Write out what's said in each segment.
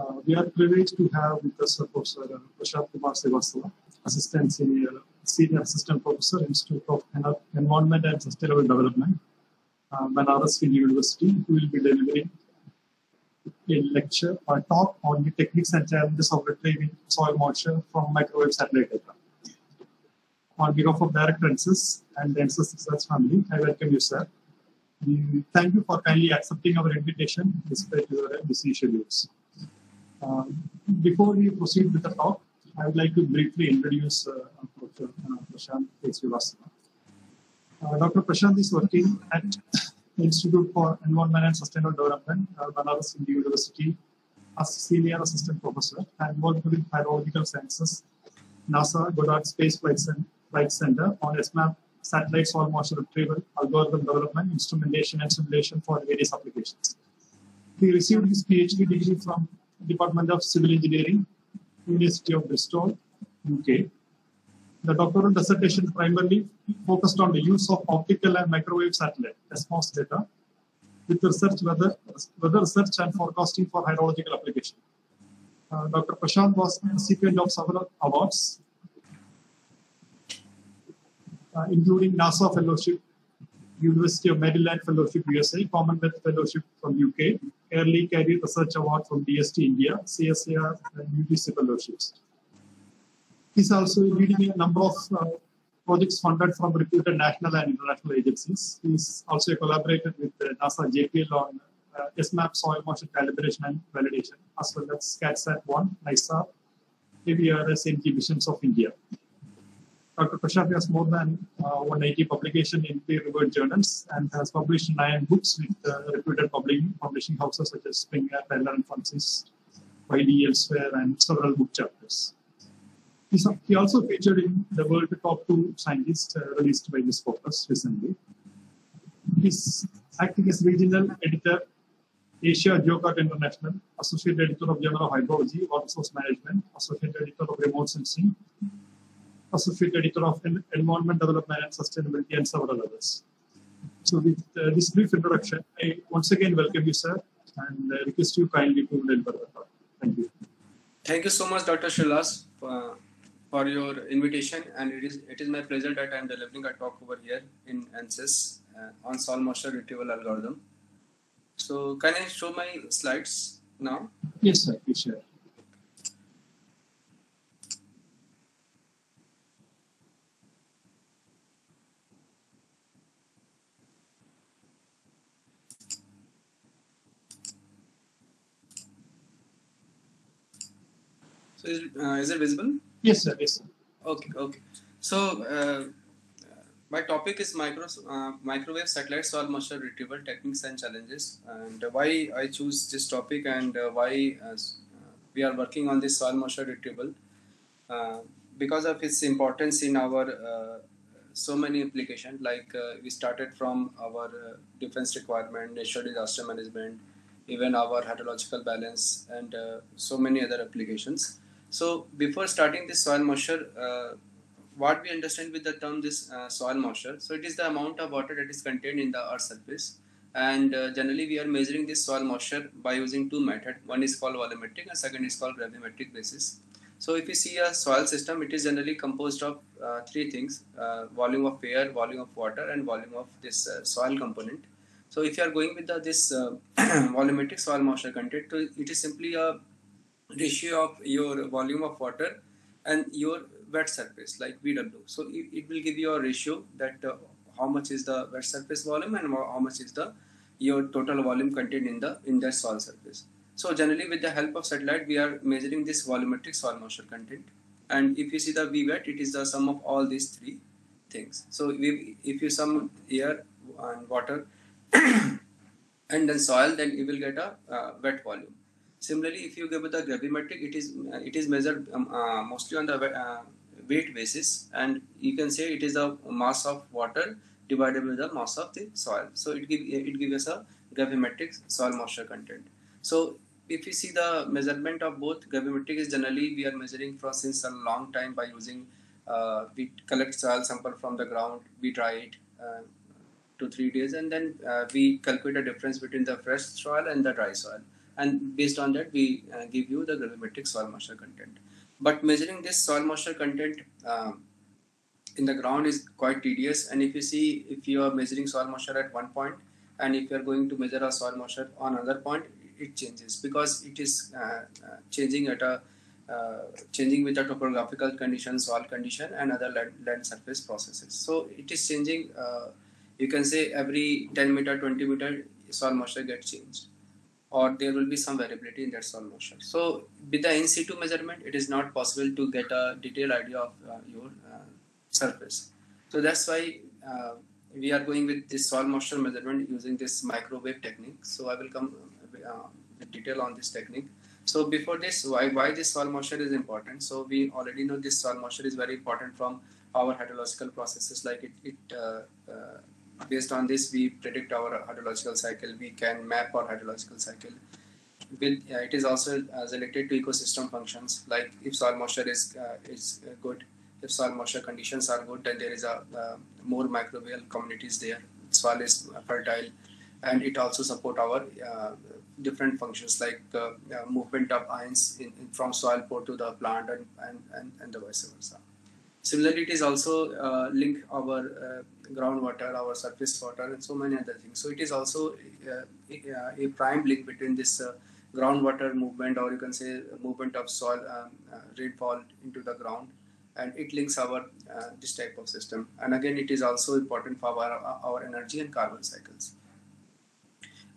Uh, we are privileged to have with us Professor Prashant Kumar Srivastava, Assistant Senior, Senior Assistant Professor, Institute of Environment and Sustainable Development, uh, Banaras University, who will be delivering a lecture or talk on the techniques and challenges of retrieving soil moisture from microwave satellite data. On behalf of Director NCESS and the NCESS Research family, I welcome you, sir. We thank you for kindly accepting our invitation despite your busy schedules. Uh, before we proceed with the talk, I would like to briefly introduce uh, Dr. Uh, Prashant Srivastava. Uh, Dr. Prashant is working at Institute for Environment and Sustainable Development, uh, Banaras Hindu University, as Senior Assistant Professor and worked with Hydrological Sciences, NASA Goddard Space Flight, Flight Center on SMAP satellite soil moisture retrieval, algorithm development, instrumentation, and simulation for various applications. He received his PhD degree from Department of Civil Engineering, University of Bristol, UK. The doctoral dissertation primarily focused on the use of optical and microwave satellite SMOS data with research weather, weather research and forecasting for hydrological application. Uh, Dr. Prashant was recipient of several awards, uh, including NASA Fellowship, University of Maryland Fellowship USA, Commonwealth Fellowship from UK, Early Career Research Award from DST India, CSIR and UGC Fellowships. He's also leading a number of uh, projects funded from reputed national and international agencies. He's also collaborated with uh, NASA JPL on uh, SMAP soil moisture calibration and validation, as well as SCATSAT-1, NISAR, AVIRIS, NG missions of India. Dr. Prashant has more than uh, 180 publications in peer-reviewed journals and has published nine books with uh, reputed publishing, houses such as Springer, Taylor and Francis, Wiley elsewhere, and several book chapters. He also featured in the World Top 2 Scientists uh, released by this Scopus recently. He's acting as regional editor, Asia Geocarto International, associate editor of Journal of Hydrology, Source Management, associate editor of Remote Sensing, Associate Editor of Environment Development and Sustainability, and several others. So with uh, this brief introduction, I once again welcome you, sir, and uh, request you kindly to deliver the talk. Thank you. Thank you so much, Dr. Shilas, for, for your invitation, and it is it is my pleasure that I am delivering a talk over here in NCESS uh, on soil moisture retrieval algorithm. So can I show my slides now? Yes, sir. Please share. So is, uh, is it visible? Yes, sir. Yes, sir. Okay, okay. So uh, my topic is micro, uh, microwave satellite soil moisture retrieval techniques and challenges, and why I choose this topic and uh, why uh, we are working on this soil moisture retrieval uh, because of its importance in our so many applications. Like we started from our defense requirement, natural disaster management, even our hydrological balance, and so many other applications. So before starting this soil moisture, uh, what we understand with the term this uh, soil moisture, so it is the amount of water that is contained in the earth surface. And uh, generally we are measuring this soil moisture by using two methods. One is called volumetric and second is called gravimetric basis. So if you see a soil system, it is generally composed of uh, three things, uh, volume of air, volume of water and volume of this uh, soil component. So if you are going with the, this volumetric soil moisture content, so it is simply a ratio of your volume of water and your wet surface like VW. So it, will give you a ratio that uh, how much is the wet surface volume and how much is the your total volume contained in the in that soil surface. So generally with the help of satellite we are measuring this volumetric soil moisture content and if you see the VWET it is the sum of all these three things. So if you sum air and water and then soil then you will get a uh, wet volume. Similarly, if you give the gravimetric, it is uh, it is measured um, uh, mostly on the uh, weight basis, and you can say it is the mass of water divided by the mass of the soil. So it give it gives us a gravimetric soil moisture content. So if you see the measurement of both gravimetric is generally we are measuring for since a long time by using uh, we collect soil sample from the ground, we dry it uh, two three days, and then uh, we calculate the difference between the fresh soil and the dry soil and based on that we uh, give you the gravimetric soil moisture content. But measuring this soil moisture content um, in the ground is quite tedious. And if you see, if you are measuring soil moisture at one point, and if you are going to measure a soil moisture on another point, it changes because it is uh, uh, changing at a uh, changing with the topographical conditions, soil condition, and other land, land surface processes. So it is changing. Uh, you can say every 10 meter, 20 meter, soil moisture gets changed, or there will be some variability in that soil moisture. So with the in situ measurement, it is not possible to get a detailed idea of uh, your uh, surface. So that's why we are going with this soil moisture measurement using this microwave technique. So I will come uh, with detail on this technique. So before this, why, why this soil moisture is important? So we already know this soil moisture is very important from our hydrological processes. Like it, it uh, uh, based on this, we predict our hydrological cycle. We can map our hydrological cycle. Uh, it is also uh, related to ecosystem functions. Like if soil moisture is uh, is good, if soil moisture conditions are good, then there is a more microbial communities there. Soil is fertile, and it also support our different functions like uh, movement of ions in, in, from soil pore to the plant and, and, and, and the vice versa. Similarly, it is also uh, link our uh, groundwater, our surface water, and so many other things. So it is also uh, a, a, prime link between this uh, groundwater movement, or you can say movement of soil um, uh, rainfall into the ground, and it links our this type of system. And again, it is also important for our, our energy and carbon cycles.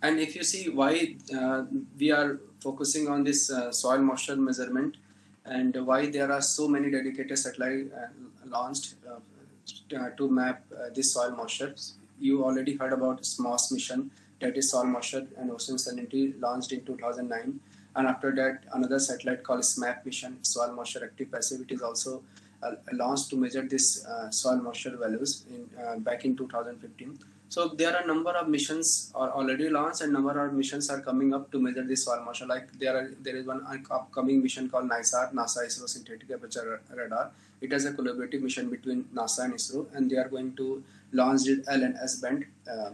And if you see why uh, we are focusing on this uh, soil moisture measurement and why there are so many dedicated satellites uh, launched uh, to map uh, this soil moisture, you already heard about SMOS mission, that is soil moisture and ocean salinity launched in 2009. And after that, another satellite called SMAP mission, soil moisture active passive, it is also uh, launched to measure this soil moisture values in, back in 2015. So there are a number of missions are already launched and number of missions are coming up to measure this soil moisture. Like there are there is one upcoming mission called NISAR, NASA ISRO Synthetic Aperture Radar. It is a collaborative mission between NASA and ISRO, and they are going to launch the L and S band uh,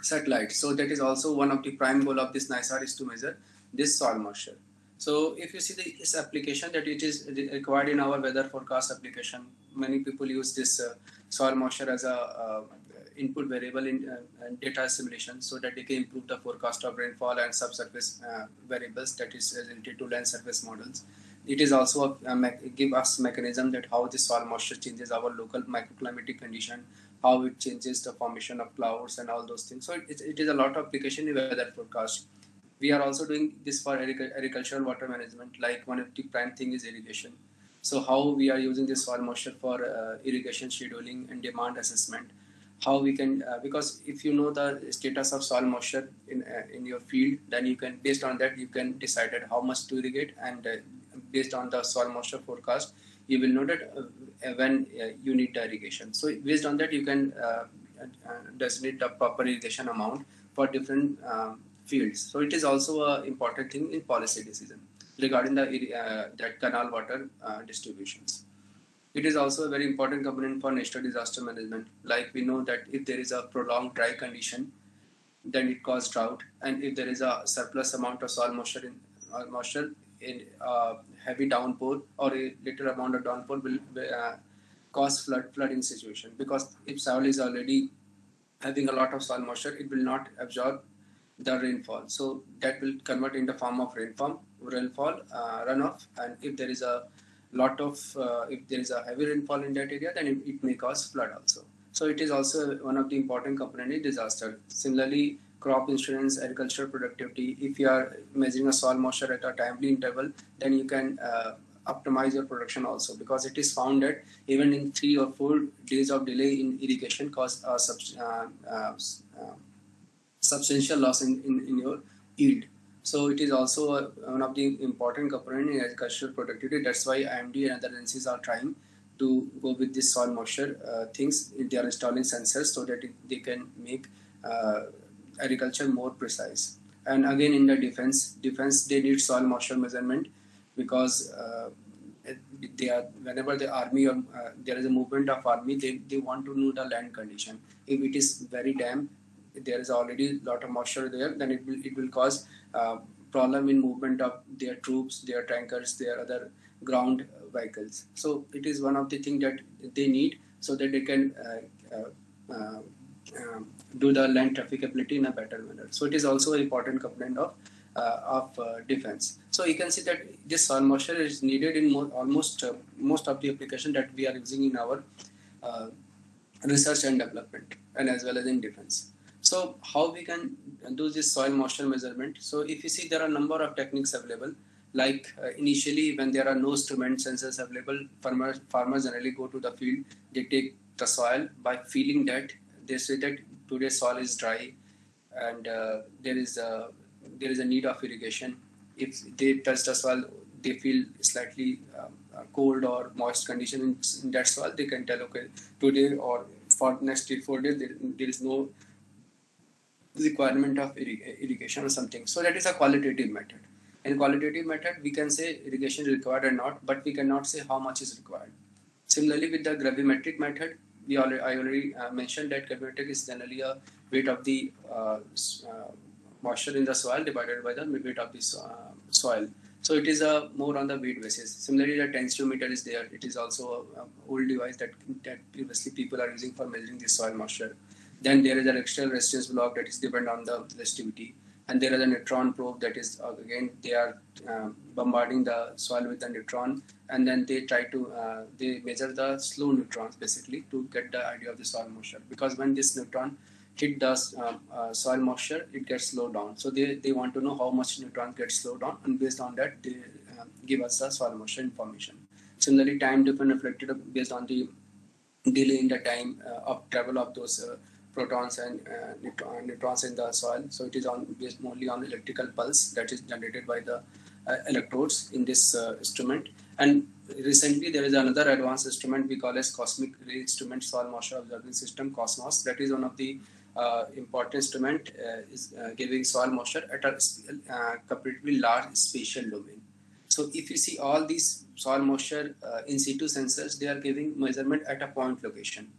satellite. So that is also one of the prime goal of this NISAR is to measure this soil moisture. So if you see the, this application that it is required in our weather forecast application, many people use this uh, soil moisture as a uh, input variable in uh, data assimilation so that they can improve the forecast of rainfall and subsurface uh, variables that is related to land surface models. It is also a, a give us mechanism that how the soil moisture changes our local microclimatic condition, how it changes the formation of clouds and all those things. So it, it is a lot of application in weather forecast. We are also doing this for agricultural water management. Like one of the prime thing is irrigation. So how we are using this soil moisture for uh, irrigation scheduling and demand assessment how we can uh, because if you know the status of soil moisture in uh, in your field then you can based on that you can decide how much to irrigate and uh, based on the soil moisture forecast you will know that uh, when uh, you need the irrigation. So based on that you can uh, designate the proper irrigation amount for different fields. So it is also an important thing in policy decision regarding the that canal water distributions it is also a very important component for natural disaster management. Like we know that if there is a prolonged dry condition, then it causes drought. And if there is a surplus amount of soil moisture in uh, moisture in uh, heavy downpour or a little amount of downpour will uh, cause flood flooding situation because if soil is already having a lot of soil moisture, it will not absorb the rainfall. So that will convert in the form of rainfall, rainfall uh, runoff. And if there is a lot of uh, if there is a heavy rainfall in that area then it, it, may cause flood also. So it is also one of the important component in disaster. Similarly crop insurance agricultural productivity if you are measuring a soil moisture at a timely interval then you can uh, optimize your production also because it is found that even in three or four days of delay in irrigation cause a uh, uh, uh, substantial loss in, in, in your yield so it is also one of the important component in agricultural productivity. That's why IMD and other agencies are trying to go with this soil moisture uh, things. They are installing sensors so that it, they can make uh, agriculture more precise. And again, in the defense, defense they need soil moisture measurement because uh, they are whenever the army or uh, there is a movement of army, they, they want to know the land condition. If it is very damp, there is already a lot of moisture there, then it will it will cause uh, problem in movement of their troops, their tankers, their other ground vehicles. So it is one of the things that they need so that they can uh, uh, uh do the land trafficability in a better manner. So it is also an important component of uh, of uh, defense. So you can see that this soil moisture is needed in mo- almost most of the application that we are using in our research and development and as well as in defense. So how we can do this soil moisture measurement? So if you see there are a number of techniques available. Like uh, initially when there are no instrument sensors available, farmers, farmers generally go to the field, they take the soil by feeling that they say that today's soil is dry and uh, there is a there is a need of irrigation. If they touch the soil, they feel slightly um, uh, cold or moist condition in, in, that soil, they can tell okay today or for next three four days there, there is no requirement of irrigation or something. So that is a qualitative method. In qualitative method, we can say irrigation is required or not, but we cannot say how much is required. Similarly, with the gravimetric method, we already I already uh, mentioned that gravimetric is generally a weight of the uh, uh, moisture in the soil divided by the weight of the uh, soil. So it is a more on the weight basis. Similarly, the tensiometer is there. It is also an old device that, that previously people are using for measuring the soil moisture. Then there is an external resistance block that is dependent on the resistivity. And there is a neutron probe that is, uh, again, they are uh, bombarding the soil with the neutron. And then they try to, uh, they measure the slow neutrons basically to get the idea of the soil moisture. Because when this neutron hit the um, uh, soil moisture, it gets slowed down. So they, they want to know how much neutron gets slowed down. And based on that, they uh, give us the soil moisture information. Similarly, time difference reflected based on the delay in the time uh, of travel of those protons and uh, neutrons in the soil. So it is on based only on electrical pulse that is generated by the uh, electrodes in this uh, instrument. And recently there is another advanced instrument we call as cosmic ray instrument soil moisture observing system COSMOS. That is one of the uh, important instrument uh, is uh, giving soil moisture at a completely large spatial domain. So if you see all these soil moisture in situ sensors, they are giving measurement at a point location.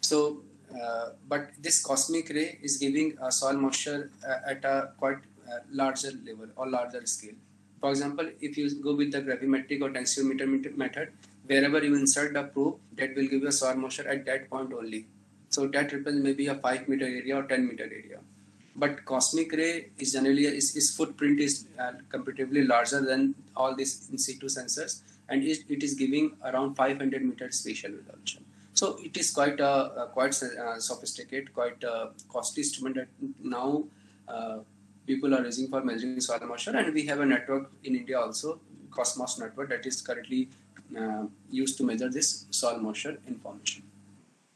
So uh, but this cosmic ray is giving a soil moisture uh, at a quite uh, larger level or larger scale. For example, if you go with the gravimetric or tensiometer method, wherever you insert the probe, that will give you a soil moisture at that point only. So that represents maybe a 5 meter area or 10 meter area. But cosmic ray is generally, its, its footprint is uh, comparatively larger than all these in situ sensors and it, it is giving around 500 meter spatial resolution. So it is quite a, a quite uh, sophisticated, quite costly instrument that now uh, people are using for measuring soil moisture, and we have a network in India also, Cosmos network, that is currently uh, used to measure this soil moisture information.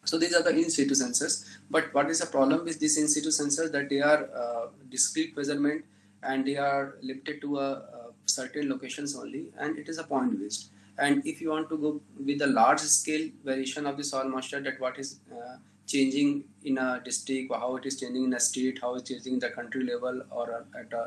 So these are the in situ sensors. But what is the problem with these in situ sensors that they are uh, discrete measurement and they are limited to a, a certain locations only, and it is a point based and if you want to go with a large scale variation of the soil moisture that what is uh, changing in a district how it is changing in a state how it's changing in the country level or at a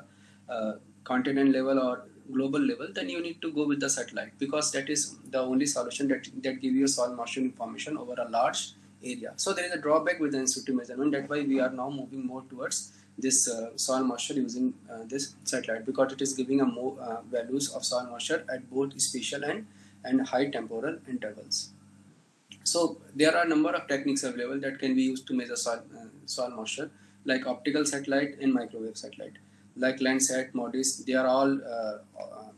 uh, continent level or global level then you need to go with the satellite because that is the only solution that that give you soil moisture information over a large area. So there is a drawback with the in situ measurement. That's why we are now moving more towards this uh, soil moisture using uh, this satellite because it is giving a more uh, values of soil moisture at both spatial and and high temporal intervals. So there are a number of techniques available that can be used to measure soil, uh, soil moisture, like optical satellite and microwave satellite. Like Landsat, MODIS, they are all uh, uh,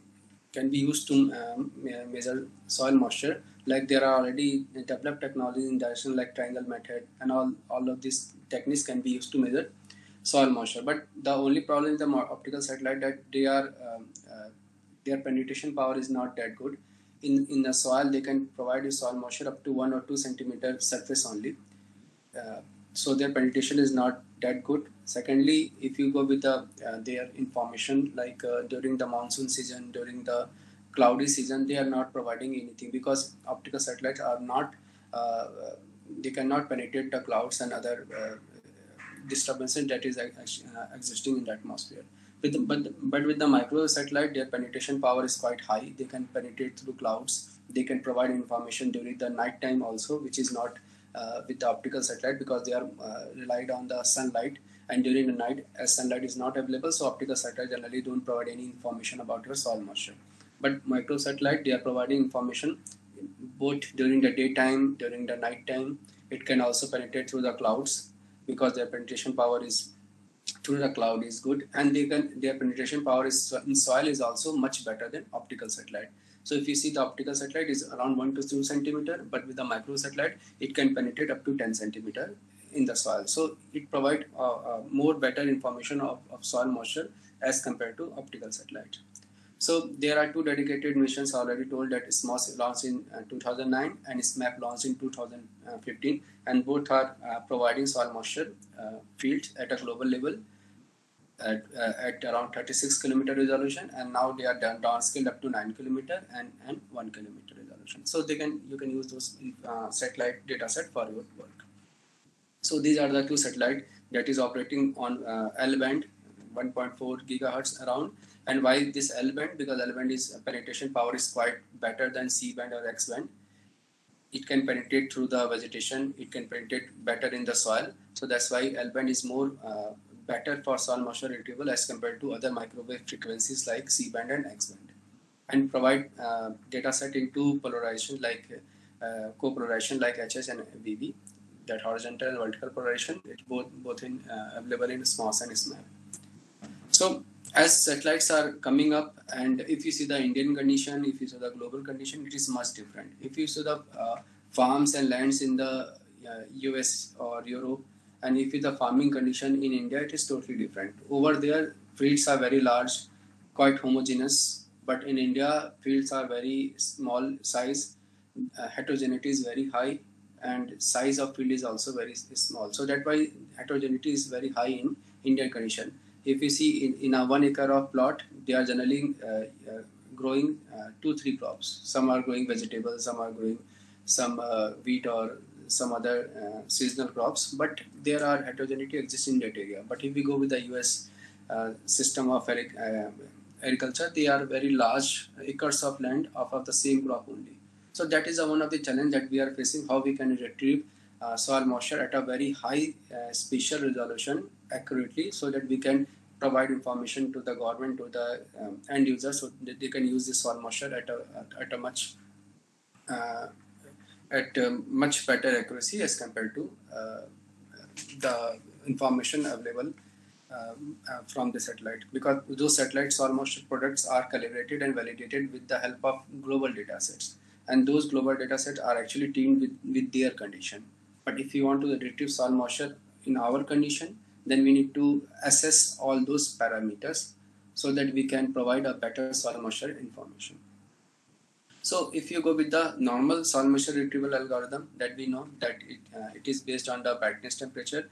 can be used to um, measure soil moisture. Like there are already developed technologies in direction like triangle method, and all all of these techniques can be used to measure soil moisture. But the only problem is the optical satellite that they are um, uh, their penetration power is not that good in, in the soil, they can provide you soil moisture up to one or two centimeter surface only. Uh, so their penetration is not that good. Secondly, if you go with the, uh, their information, like uh, during the monsoon season, during the cloudy season, they are not providing anything because optical satellites are not, uh, they cannot penetrate the clouds and other uh, disturbances that is uh, existing in the atmosphere. With, but, but with the microwave satellite, their penetration power is quite high. They can penetrate through clouds. They can provide information during the night time also, which is not uh, with the optical satellite because they are uh, relied on the sunlight and during the night as sunlight is not available so optical satellite generally don't provide any information about your soil moisture but microsatellite they are providing information both during the daytime during the night time it can also penetrate through the clouds because their penetration power is through the cloud is good. And they can their penetration power is in soil is also much better than optical satellite. So if you see the optical satellite is around 1 to 2 centimeter but with the micro satellite it can penetrate up to 10 centimeter in the soil. So it provide uh, uh, more better information of, of soil moisture as compared to optical satellite so there are two dedicated missions already told that SMOS launched in uh, 2009 and SMAP launched in 2015 and both are uh, providing soil moisture uh, fields at a global level at, uh, at around 36 kilometer resolution and now they are down, down scaled up to 9 kilometer and, and 1 kilometer resolution. So they can you can use those uh, satellite data set for your work. So these are the two satellite that is operating on uh, L band 1.4 gigahertz around and why this L band? Because L band is penetration power is quite better than C band or X band. It can penetrate through the vegetation. It can penetrate better in the soil. So that's why L band is more uh, better for soil moisture retrieval as compared to other microwave frequencies like C band and X band. And provide uh, data set into polarization like uh, co-polarization like HH and VV, that horizontal and vertical polarization, it's both both in uh, available in SMOS and SMAP. So as satellites are coming up and if you see the indian condition if you see the global condition it is much different. If you see the uh, farms and lands in the uh, us or europe and if you see the farming condition in india it is totally different. Over there fields are very large quite homogeneous but in india fields are very small size uh, heterogeneity is very high and size of field is also very small. So that why heterogeneity is very high in indian condition if you see in, in a one acre of plot, they are generally uh, uh, growing uh, two, three crops. Some are growing vegetables, some are growing some wheat or some other seasonal crops, but there are heterogeneity exists in that area. But if we go with the US system of agriculture, they are very large acres of land off of the same crop only. So that is one of the challenge that we are facing, how we can retrieve uh, soil moisture at a very high uh, spatial resolution accurately so that we can provide information to the government, to the um, end user so that they can use this soil moisture at a, at, a much uh, at a much better accuracy as compared to uh, the information available um, uh, from the satellite. Because those satellite soil moisture products are calibrated and validated with the help of global data sets. And those global data sets are actually teamed with, with their condition. But if you want to retrieve soil moisture in our condition, then we need to assess all those parameters so that we can provide a better soil moisture information. So if you go with the normal soil moisture retrieval algorithm that we know that it, uh, it is based on the brightness temperature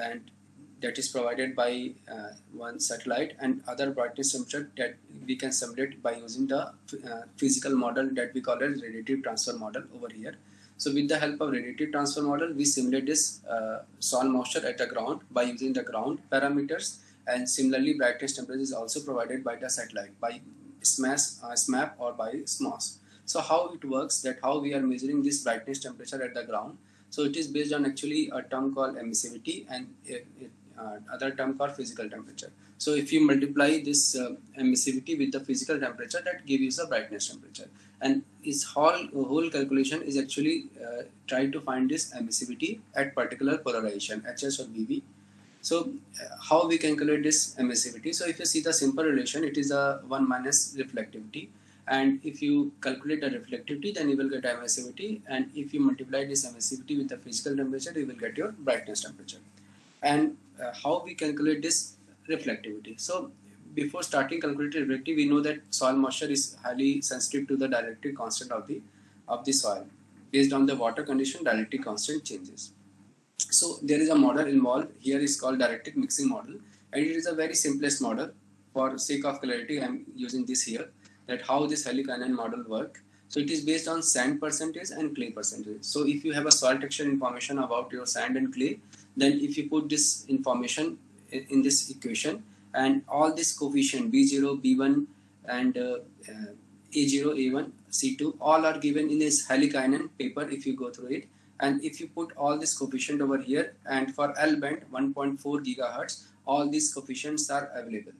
and that is provided by uh, one satellite and other brightness temperature that we can simulate by using the uh, physical model that we call as radiative transfer model over here. So with the help of radiative transfer model, we simulate this uh, soil moisture at the ground by using the ground parameters. And similarly, brightness temperature is also provided by the satellite by SMAS, uh, SMAP or by SMOS. So how it works that how we are measuring this brightness temperature at the ground. So it is based on actually a term called emissivity and it, other term called physical temperature. So if you multiply this uh, emissivity with the physical temperature, that gives you the brightness temperature and this whole whole calculation is actually uh, trying to find this emissivity at particular polarization HH or VV. So uh, how we calculate this emissivity? So if you see the simple relation, it is a one minus reflectivity, and if you calculate the reflectivity, then you will get emissivity, and if you multiply this emissivity with the physical temperature, you will get your brightness temperature. And uh, Uh, how we calculate this reflectivity? So before starting calculating reflectivity, we know that soil moisture is highly sensitive to the dielectric constant of the of the soil. Based on the water condition, dielectric constant changes. So there is a model involved here is called dielectric mixing model, and it is a very simplest model. For sake of clarity, I am using this here. That how this Hallikainen model work. So it is based on sand percentage and clay percentage. So if you have a soil texture information about your sand and clay, then if you put this information in this equation, and all this coefficient b0 b1 and uh, uh, a0 a1 c2 all are given in this Hallikainen paper if you go through it And if you put all this coefficient over here, and for L band 1.4 gigahertz, all these coefficients are available.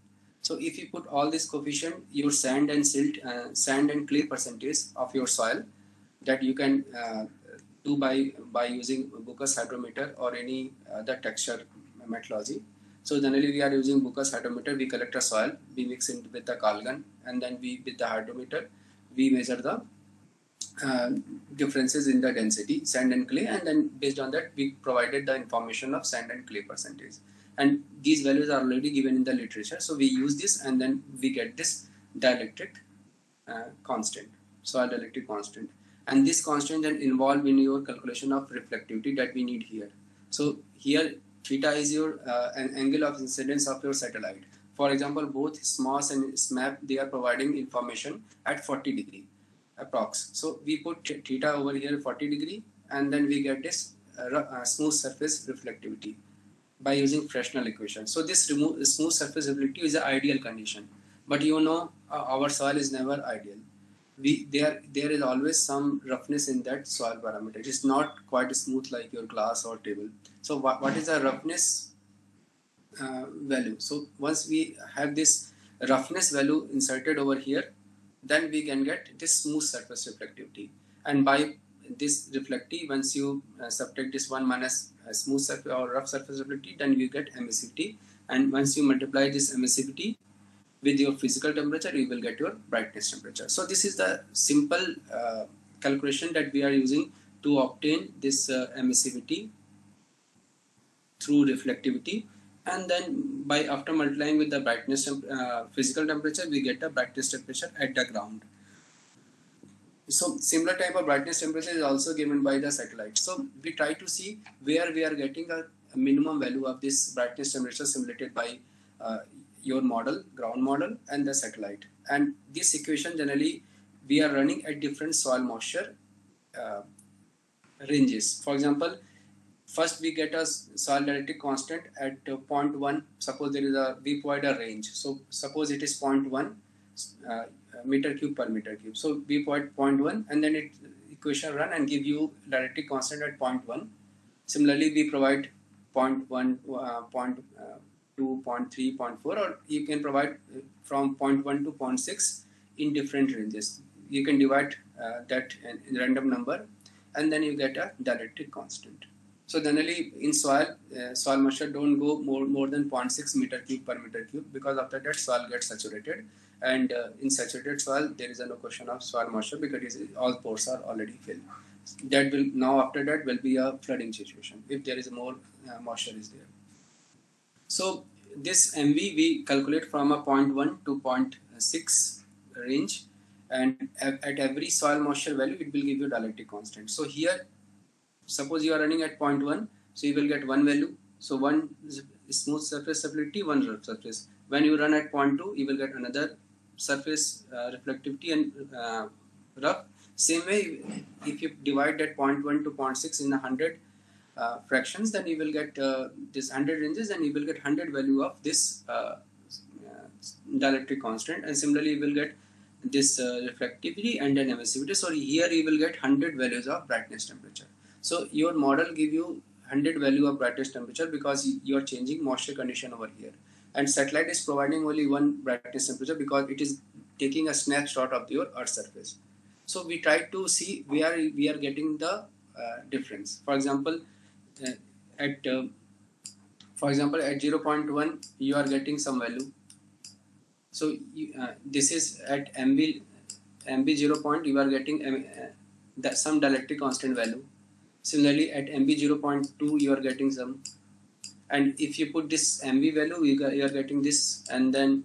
So if you put all this coefficient, your sand and silt, uh, sand and clay percentage of your soil that you can uh, do by by using Bouyoucos hydrometer or any other texture methodology. So generally we are using Bouyoucos hydrometer. We collect a soil, we mix it with the Calgon, and then we with the hydrometer we measure the uh, differences in the density, sand and clay, and then based on that we provided the information of sand and clay percentage. And these values are already given in the literature. So we use this and then we get this dielectric uh, constant, soil dielectric constant. And this constant then involved in your calculation of reflectivity that we need here. So here theta is your uh, an angle of incidence of your satellite. For example, both SMOS and SMAP, they are providing information at 40 degree approx. So we put theta over here 40 degree and then we get this uh, uh, smooth surface reflectivity by using Fresnel equation. So this smooth surface reflectivity is an ideal condition. But you know uh, our soil is never ideal. We, there, there is always some roughness in that soil parameter. It is not quite smooth like your glass or table. So what, what is the roughness uh, value? So once we have this roughness value inserted over here, then we can get this smooth surface reflectivity. And by this reflectivity, once you uh, subtract this one minus uh, smooth surface or rough surface reflectivity, then you get emissivity. And once you multiply this emissivity with your physical temperature, you will get your brightness temperature. So this is the simple uh, calculation that we are using to obtain this uh, emissivity through reflectivity. And then by after multiplying with the brightness uh, physical temperature we get the brightness temperature at the ground. So similar type of brightness temperature is also given by the satellite. So we try to see where we are getting a, minimum value of this brightness temperature simulated by uh, your model ground model and the satellite. And this equation generally we are running at different soil moisture uh, ranges. For example first we get a soil dielectric constant at uh, 0.1 suppose there is a we a range. So suppose it is 0.1 uh, meter cube per meter cube. So we provide 0.1 and then it equation run and give you dielectric constant at 0.1 similarly we provide 0.1 uh, 0.2 0.3 0.4 or you can provide uh, from 0.1 to 0.6 in different ranges you can divide uh, that in, random number and then you get a dielectric constant so generally in soil, uh, soil moisture don't go more, more than 0.6 meter cube per meter cube because after that soil gets saturated and uh, in saturated soil there is no question of soil moisture because all pores are already filled. That will now after that will be a flooding situation if there is more uh, moisture is there. So this MV we calculate from a 0.1 to 0.6 range and at every soil moisture value it will give you dielectric constant. So here suppose you are running at 0.1 so you will get one value. So one smooth surface reflectivity one rough surface. When you run at 0.2 you will get another surface uh, reflectivity and uh, rough. Same way if you divide that 0.1 to 0.6 in 100 uh, fractions then you will get uh, this 100 ranges and you will get 100 value of this uh, uh, dielectric constant and similarly you will get this reflectivity and then emissivity so here you will get 100 values of brightness temperature so your model give you 100 value of brightness temperature because you are changing moisture condition over here. And satellite is providing only one brightness temperature because it is taking a snapshot of your earth surface. So we try to see where we are getting the uh, difference. For example, uh, at uh, for example at 0.1 you are getting some value. So you, uh, this is at MV MV 0 point you are getting um, uh, some dielectric constant value Similarly, at MV 0.2, you are getting some. And if you put this MV value, you, you are getting this, and then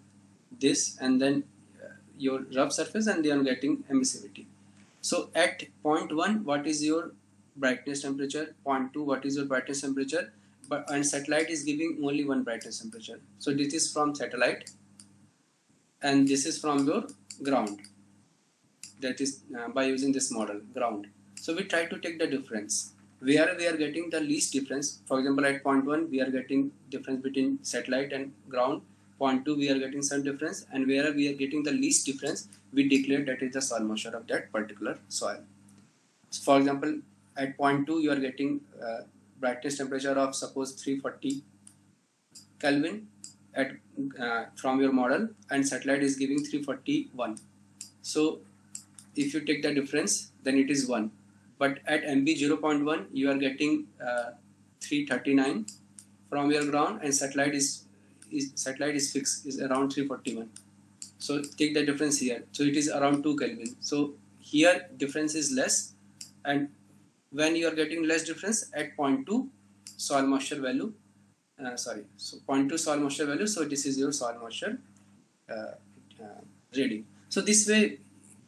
this, and then uh, your rough surface, and then getting emissivity. So at 0.1, what is your brightness temperature? 0.2, what is your brightness temperature? But and satellite is giving only one brightness temperature. So this is from satellite, and this is from your ground. That is uh, by using this model ground. So we try to take the difference where we are getting the least difference. For example, at point one, we are getting difference between satellite and ground. Point two, we are getting some difference, and where we are getting the least difference, we declare that is the soil moisture of that particular soil. So for example, at point 2 you are getting uh, brightness temperature of suppose 340 Kelvin at uh, from your model and satellite is giving 341 so if you take the difference then it is 1 but at MV 0.1 you are getting uh, 339 from your ground and satellite is, is satellite is fixed is around 341 so take the difference here. So it is around 2 Kelvin. So here difference is less and when you are getting less difference at 0.2 soil moisture value uh, sorry so 0.2 soil moisture value so this is your soil moisture uh, uh, reading. So this way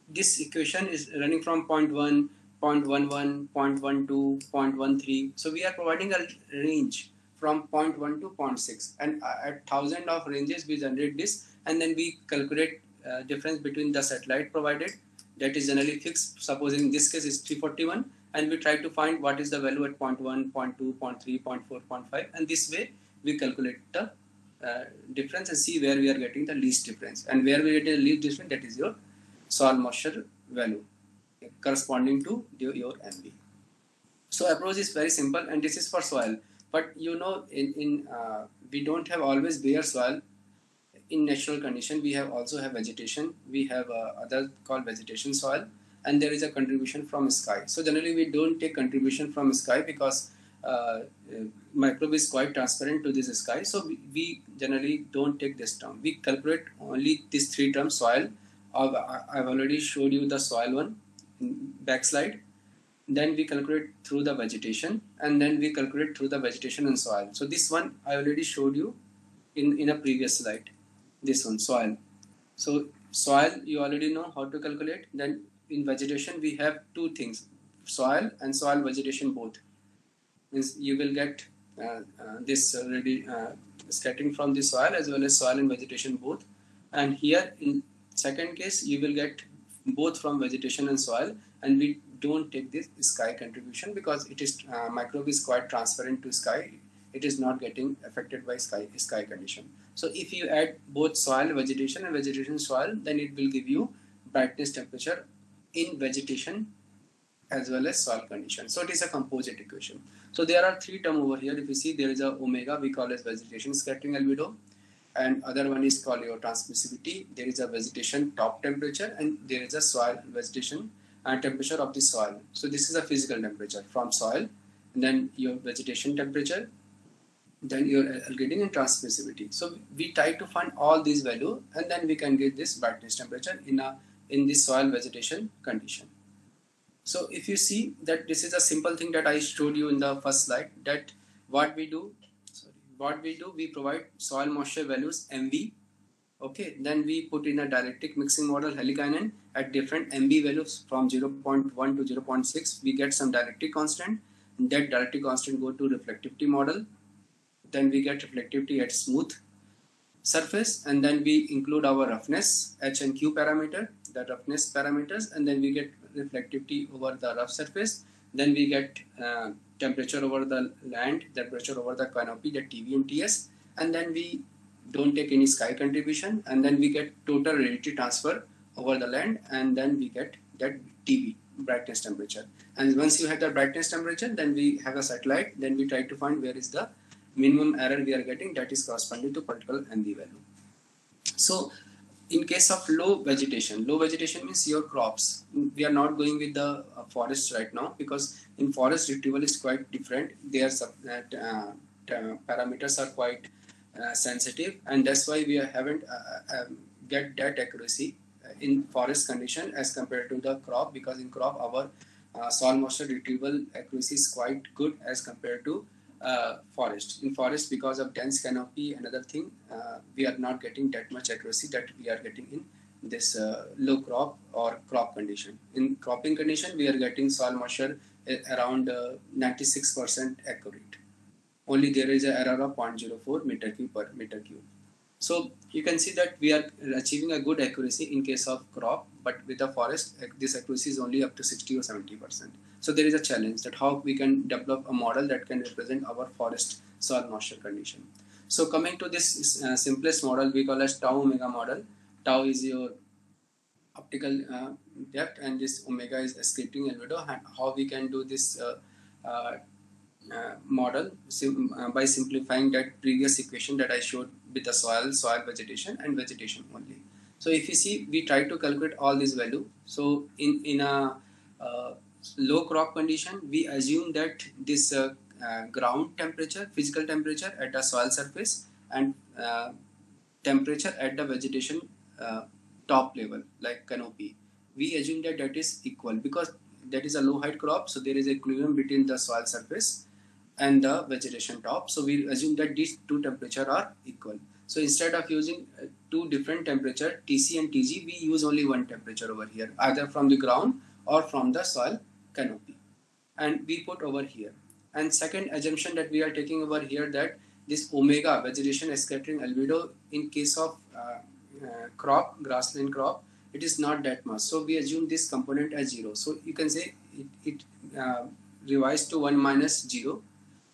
this equation is running from 0.1 0.11 0.12 0.13 so we are providing a range from 0.1 to 0.6 and at thousand of ranges we generate this and then we calculate uh, difference between the satellite provided that is generally fixed. Supposing in this case is 341 and we try to find what is the value at 0.1 0.2 0.3 0.4 0.5 and this way we calculate the uh, difference and see where we are getting the least difference and where we get the least difference that is your soil moisture value corresponding to your MV. So approach is very simple and this is for soil. But you know, in, in uh, we don't have always bare soil. In natural condition, we have also have vegetation. We have uh, other called vegetation soil, and there is a contribution from sky. So generally, we don't take contribution from sky because uh, microwave is quite transparent to this sky. So we, we generally don't take this term. We calculate only these three terms: soil. I've already showed you the soil one backslide then we calculate through the vegetation and then we calculate through the vegetation and soil so this one i already showed you in in a previous slide this one soil so soil you already know how to calculate then in vegetation we have two things soil and soil vegetation both. Means you will get uh, uh, this already uh, scattering from the soil as well as soil and vegetation both. And here in second case you will get both from vegetation and soil. And we don't take this sky contribution because it is uh, microwave is quite transparent to sky. It is not getting affected by sky sky condition. So if you add both soil vegetation and vegetation soil then it will give you brightness temperature in vegetation as well as soil condition so it is a composite equation so there are three terms over here if you see there is a omega we call as vegetation scattering albedo and other one is called your transmissivity. There is a vegetation top temperature and there is a soil vegetation and temperature of the soil. So this is a physical temperature from soil and then your vegetation temperature then your getting and transmissivity. So we try to find all these value and then we can get this brightness temperature in a in this soil vegetation condition. So if you see that this is a simple thing that I showed you in the first slide that what we do sorry, what we do we provide soil moisture values mv okay? Then we put in a dielectric mixing model Hallikainen at different mv values from 0.1 to 0.6 we get some dielectric constant. That dielectric constant go to reflectivity model. Then we get reflectivity at smooth surface. And then we include our roughness h and q parameter the roughness parameters and then we get reflectivity over the rough surface then we get uh, temperature over the land, temperature over the canopy, the TV and TS, and then we don't take any sky contribution, and then we get total radiativity transfer over the land, and then we get that TV brightness temperature. And once you have the brightness temperature, then we have a satellite, then we try to find where is the minimum error we are getting that is corresponding to particular MV value. So in case of low vegetation, low vegetation means your crops. We are not going with the uh, forest right now because in forest retrieval is quite different. Their uh, uh, parameters are quite uh, sensitive, and that's why we haven't uh, um, get that accuracy in forest condition as compared to the crop because in crop our soil moisture retrieval accuracy is quite good as compared to uh, forest. In forest, because of dense canopy, another thing, uh, we are not getting that much accuracy that we are getting in this uh, low crop or crop condition. In cropping condition, we are getting soil moisture around 96% accurate. Only there is an error of 0.04 meter cube per meter cube. So you can see that we are achieving a good accuracy in case of crop, but with the forest, this accuracy is only up to 60 or 70 percent. So there is a challenge that how we can develop a model that can represent our forest soil moisture condition. So coming to this uh, simplest model, we call as tau omega model. Tau is your optical uh, depth and this omega is scattering albedo and how we can do this uh, uh, uh model sim uh, by simplifying that previous equation that I showed with the soil, soil vegetation and vegetation only. So if you see, we try to calculate all these value. So in, in a low crop condition, we assume that this uh, uh, ground temperature, physical temperature at the soil surface and uh, temperature at the vegetation top level like canopy. We assume that that is equal because that is a low height crop so there is a equilibrium between the soil surface and the vegetation top. So we assume that these two temperature are equal. So instead of using uh, two different temperature tc and tg we use only one temperature over here either from the ground or from the soil canopy and we put over here and second assumption that we are taking over here that this omega vegetation scattering albedo in case of uh, uh, crop, grassland crop, it is not that much. So we assume this component as 0. So you can say it, it uh, revised to 1 minus 0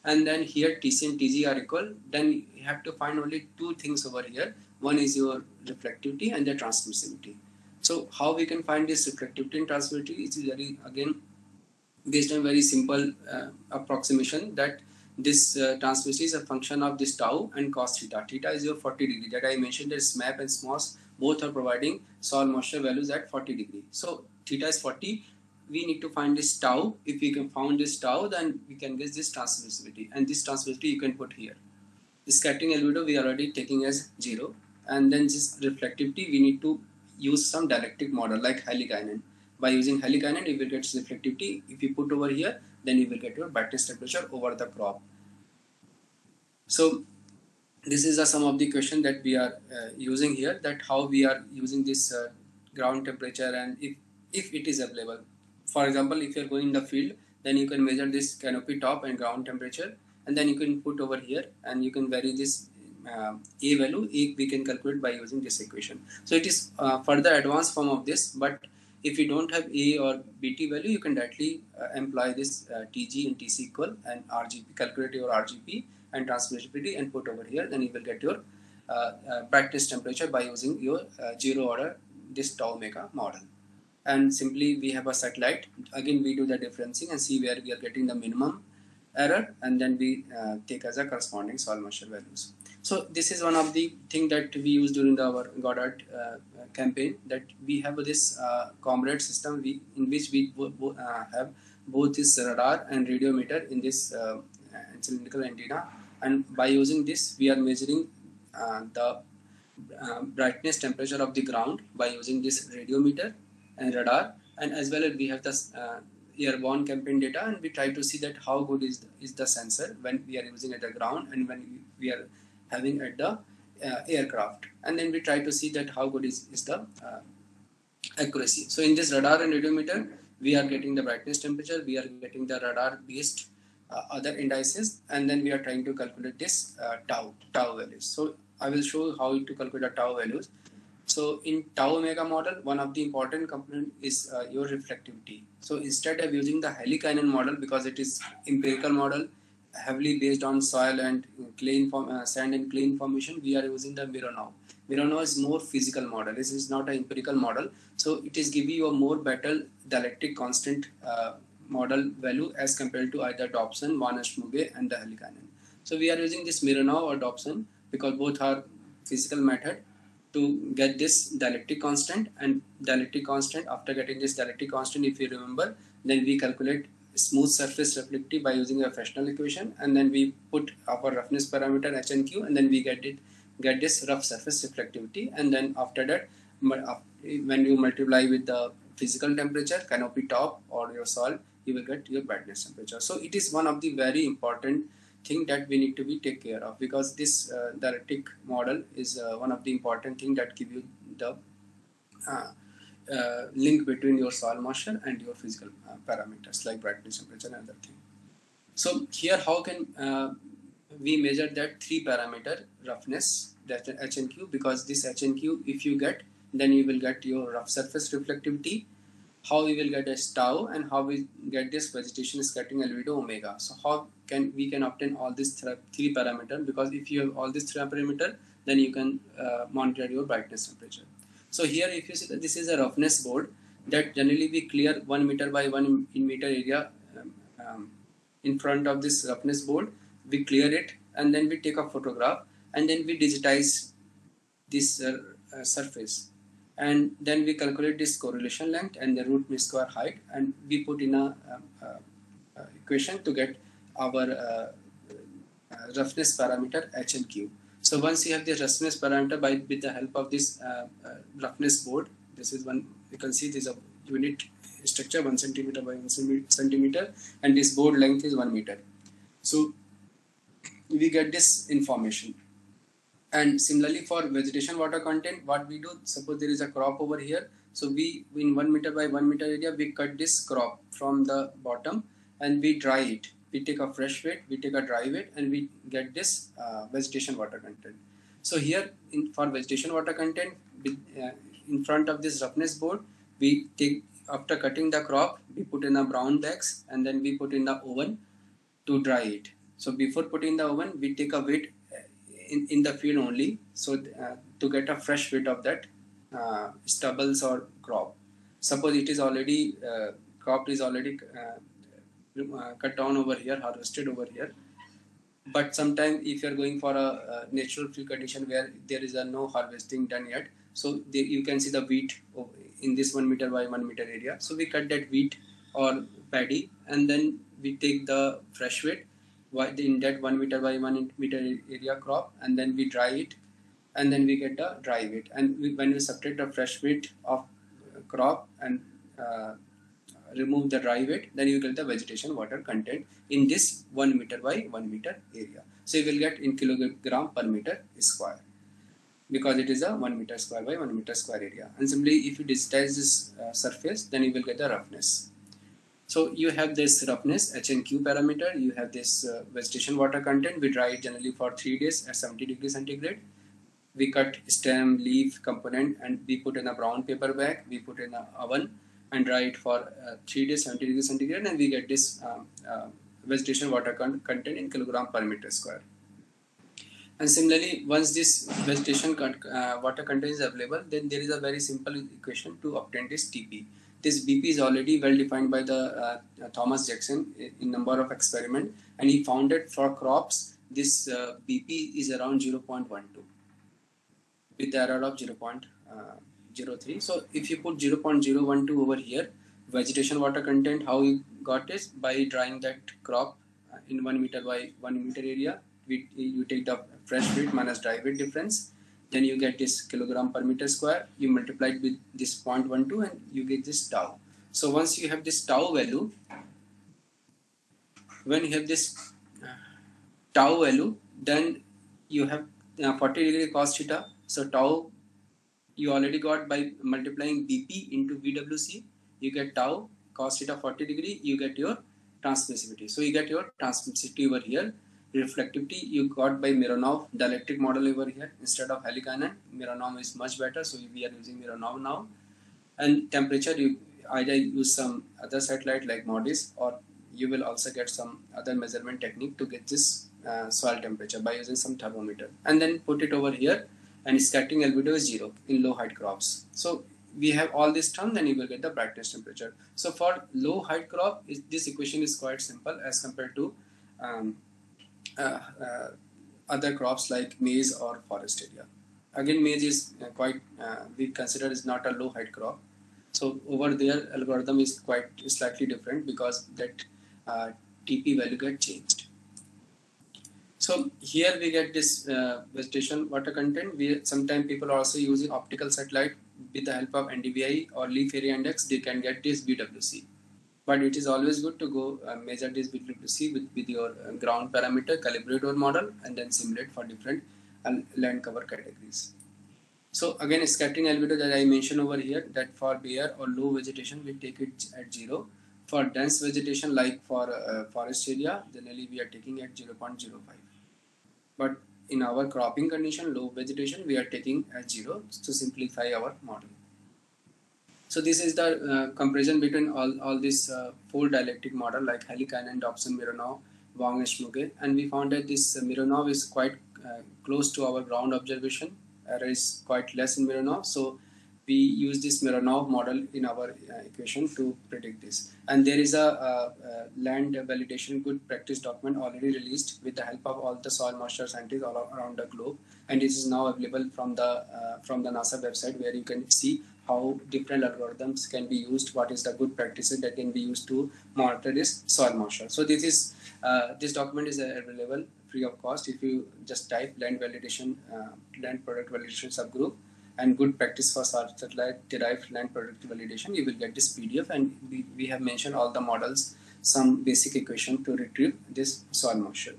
and then here TC and TG are equal. Then you have to find only two things over here. One is your reflectivity and the transmissivity. So how we can find this reflectivity and transmissivity is very again based on very simple uh, approximation that this uh, transmissivity is a function of this tau and cos theta. Theta is your 40 degree that I mentioned that SMAP and SMOS both are providing soil moisture values at 40 degree. So theta is 40. We need to find this tau. If we can find this tau, then we can get this transmissivity. And this transmissivity you can put here. The scattering albedo we are already taking as zero. And then this reflectivity we need to use some dielectric model like Hallikainen. By using Hallikainen, you will get reflectivity. If you put over here, then you will get your brightness temperature over the crop. So this is a, some of the question that we are uh, using here that how we are using this uh, ground temperature and if, if it is available. For example, if you are going in the field, then you can measure this canopy top and ground temperature and then you can put over here and you can vary this uh, A value, A we can calculate by using this equation. So it is uh, further advanced form of this, but if you don't have A or BT value, you can directly uh, employ this uh, TG and TC equal and RGP, calculate your RGP and transmissibility and put over here, then you will get your uh, uh brightness temperature by using your uh, zero order this tau omega model. And simply we have a satellite. Again, we do the differencing and see where we are getting the minimum error and then we uh, take as a corresponding soil moisture values. So this is one of the thing that we use during the, our Goddard uh, campaign that we have this uh, ComRAD system we, in which we uh, have both this radar and radiometer in this uh, cylindrical antenna. And by using this we are measuring uh, the uh, brightness temperature of the ground by using this radiometer and radar. And as well as we have this airborne campaign data and we try to see that how good is the, is the sensor when we are using at the ground and when we are having at the uh, aircraft. And then we try to see that how good is, is the uh, accuracy. So in this radar and radiometer we are getting the brightness temperature we are getting the radar based uh, other indices and then we are trying to calculate this uh, tau tau values. So i will show how to calculate the tau values. So in tau omega model one of the important component is uh, your reflectivity. So instead of using the Hallikainen model because it is empirical model heavily based on soil and clay form, uh, sand and clay formation, we are using the Mironov. Mironov is more physical model. This is not an empirical model. So it is giving you a more better dielectric constant uh, model value as compared to either Dobson, Wang and Schmugge and the Hallikainen. So we are using this Mironov or Dobson because both are physical method to get this dielectric constant and dielectric constant after getting this dielectric constant if you remember then we calculate smooth surface reflectivity by using a Fresnel equation and then we put our roughness parameter h and q and then we get it get this rough surface reflectivity. And then after that when you multiply with the physical temperature canopy top or your soil you will get your brightness temperature. So it is one of the very important thing that we need to be take care of because this uh, model is uh, one of the important thing that give you the uh, uh, link between your soil moisture and your physical uh, parameters like brightness, temperature, and other thing. So here, how can uh, we measure that three parameter roughness, that H and Q, because this H and Q, if you get, then you will get your rough surface reflectivity, how we will get a tau, and how we get this vegetation scattering albedo omega. So how can we can obtain all these three parameter because if you have all these three parameter, then you can uh, monitor your brightness temperature. So here, if you see that this is a roughness board that generally we clear one meter by one in meter area um, um, in front of this roughness board. We clear it and then we take a photograph and then we digitize this uh, uh, surface and then we calculate this correlation length and the root mean square height and we put in a, equation to get our uh, uh roughness parameter h and q so once you have the roughness parameter by with the help of this uh, uh, roughness board. This is one you can see this is a unit structure one centimeter by one centimeter and this board length is one meter. So we get this information. And similarly for vegetation water content what we do suppose there is a crop over here. So we in one meter by one meter area we cut this crop from the bottom and we dry it we take a fresh weight we take a dry weight and we get this uh, vegetation water content. So here in, for vegetation water content uh, in front of this roughness board we take after cutting the crop we put in a brown bags and then we put in the oven to dry it. So before putting the oven we take a weight in, in the field only so uh, to get a fresh weight of that uh, stubbles or crop. Suppose it is already uh, crop is already uh, uh, cut down over here harvested over here. But sometimes if you are going for a, natural field condition where there is a no harvesting done yet so there you can see the wheat in this one meter by one meter area. So we cut that wheat or paddy and then we take the fresh wheat in that one meter by one meter area crop and then we dry it and then we get the dry wheat. And we, when we subtract the fresh wheat of crop and uh, remove the dry weight then you get the vegetation water content in this one meter by one meter area so you will get in kilogram per meter square because it is a one meter square by one meter square area and simply if you digitize this uh, surface then you will get the roughness so you have this roughness HNQ parameter, you have this uh, vegetation water content. We dry it generally for three days at 70 degrees centigrade. We cut stem, leaf, component and we put in a brown paper bag. We put in an oven and dry it for uh, three days 70 degrees centigrade and we get this um, uh, vegetation water con content in kilogram per meter square. And similarly, once this vegetation uh, water content is available, then there is a very simple equation to obtain this TP this BP is already well defined by the uh, Thomas Jackson in number of experiment and he found that for crops this uh, BP is around 0.12 with the error of 0.03 uh, so if you put 0.012 over here vegetation water content how you got this by drying that crop uh, in 1 meter by 1 meter area we, you take the fresh weight minus dry weight difference then you get this kilogram per meter square you multiply it with this 0.12 and you get this tau. So once you have this tau value when you have this uh, tau value then you have uh, 40 degree cos theta. So tau you already got by multiplying bp into vwc you get tau cos theta 40 degree you get your transmissivity so you get your transmissivity over here reflectivity you got by Mironov dielectric model over here instead of Hallikainen. Mironov is much better, so we are using Mironov now. And temperature, you either use some other satellite like MODIS or you will also get some other measurement technique to get this uh, soil temperature by using some thermometer. And then put it over here and scattering albedo is zero in low height crops. So we have all this term, then you will get the brightness temperature. So for low height crop, this equation is quite simple as compared to um, uh, uh, other crops like maize or forest area. Again, maize is uh, quite, we consider is not a low height crop. So over there, algorithm is quite slightly different because that TP value get changed. So here we get this uh, vegetation water content. We sometimes people also using optical satellite with the help of NDVI or leaf area index. They can get this VWC, but it is always good to go uh, measure this see with, with your uh, ground parameter, calibrate your model, and then simulate for different uh, land cover categories. So again, scattering albedo that I mentioned over here, that for bare or low vegetation, we take it at zero. For dense vegetation, like for uh, forest area, generally we are taking at 0.05. But in our cropping condition, low vegetation, we are taking at zero to simplify our model. So this is the uh, comparison between all, all this uh, four dielectric model like Hallikainen, Dobson, Mironov, Wang and. And we found that this uh, Mironov is quite uh, close to our ground observation. Error is quite less in Mironov. So we use this Mironov model in our uh, equation to predict this. And there is a, a, a, land validation good practice document already released with the help of all the soil moisture scientists all around the globe. And this is now available from the uh, from the NASA website where you can see how different algorithms can be used. What is the good practices that can be used to monitor this soil moisture. So this is uh, this document is available free of cost if you just type land validation uh, land product validation subgroup and good practice for satellite derived land product validation, you will get this PDF and we, we have mentioned all the models, some basic equation to retrieve this soil moisture.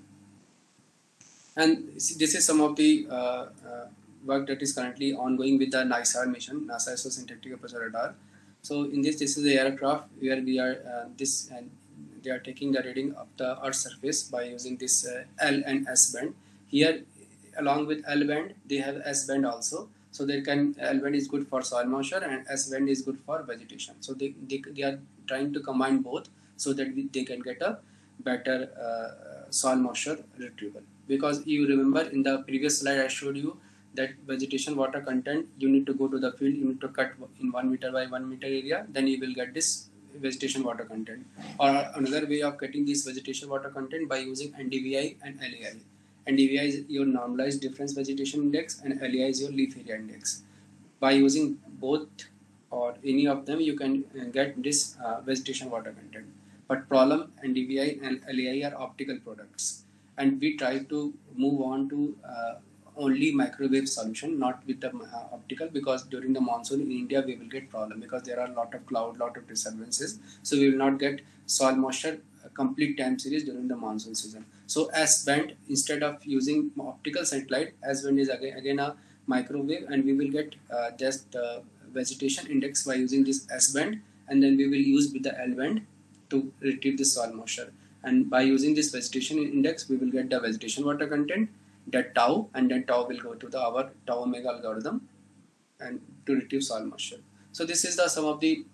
And this is some of the uh, uh, work that is currently ongoing with the NISAR mission, NASA ISRO Synthetic Aperture Radar. So in this, this is the aircraft where we are uh, this and they are taking the reading of the Earth surface by using this uh, L and S band. Here, along with L band, they have S band also. So they can L band is good for soil moisture and S band is good for vegetation. So they, they, they are trying to combine both so that we, they can get a better uh, soil moisture retrieval. Because you remember in the previous slide I showed you that vegetation water content you need to go to the field you need to cut in one meter by one meter area then you will get this vegetation water content or another way of getting this vegetation water content by using NDVI and LAI NDVI is your normalized difference vegetation index and LAI is your leaf area index. By using both or any of them, you can uh, get this uh, vegetation water content. But problem and NDVI and LAI are optical products. And we try to move on to uh, only microwave solution, not with the uh, optical, because during the monsoon in India we will get problem because there are a lot of cloud, lot of disturbances. So we will not get soil moisture complete time series during the monsoon season. So S band instead of using optical satellite, S band is again again a microwave, and we will get uh, just uh, vegetation index by using this S band, and then we will use with the L band to retrieve the soil moisture. And by using this vegetation index, we will get the vegetation water content, that tau, and then tau will go to the our tau omega algorithm, and to retrieve soil moisture. So this is the some of the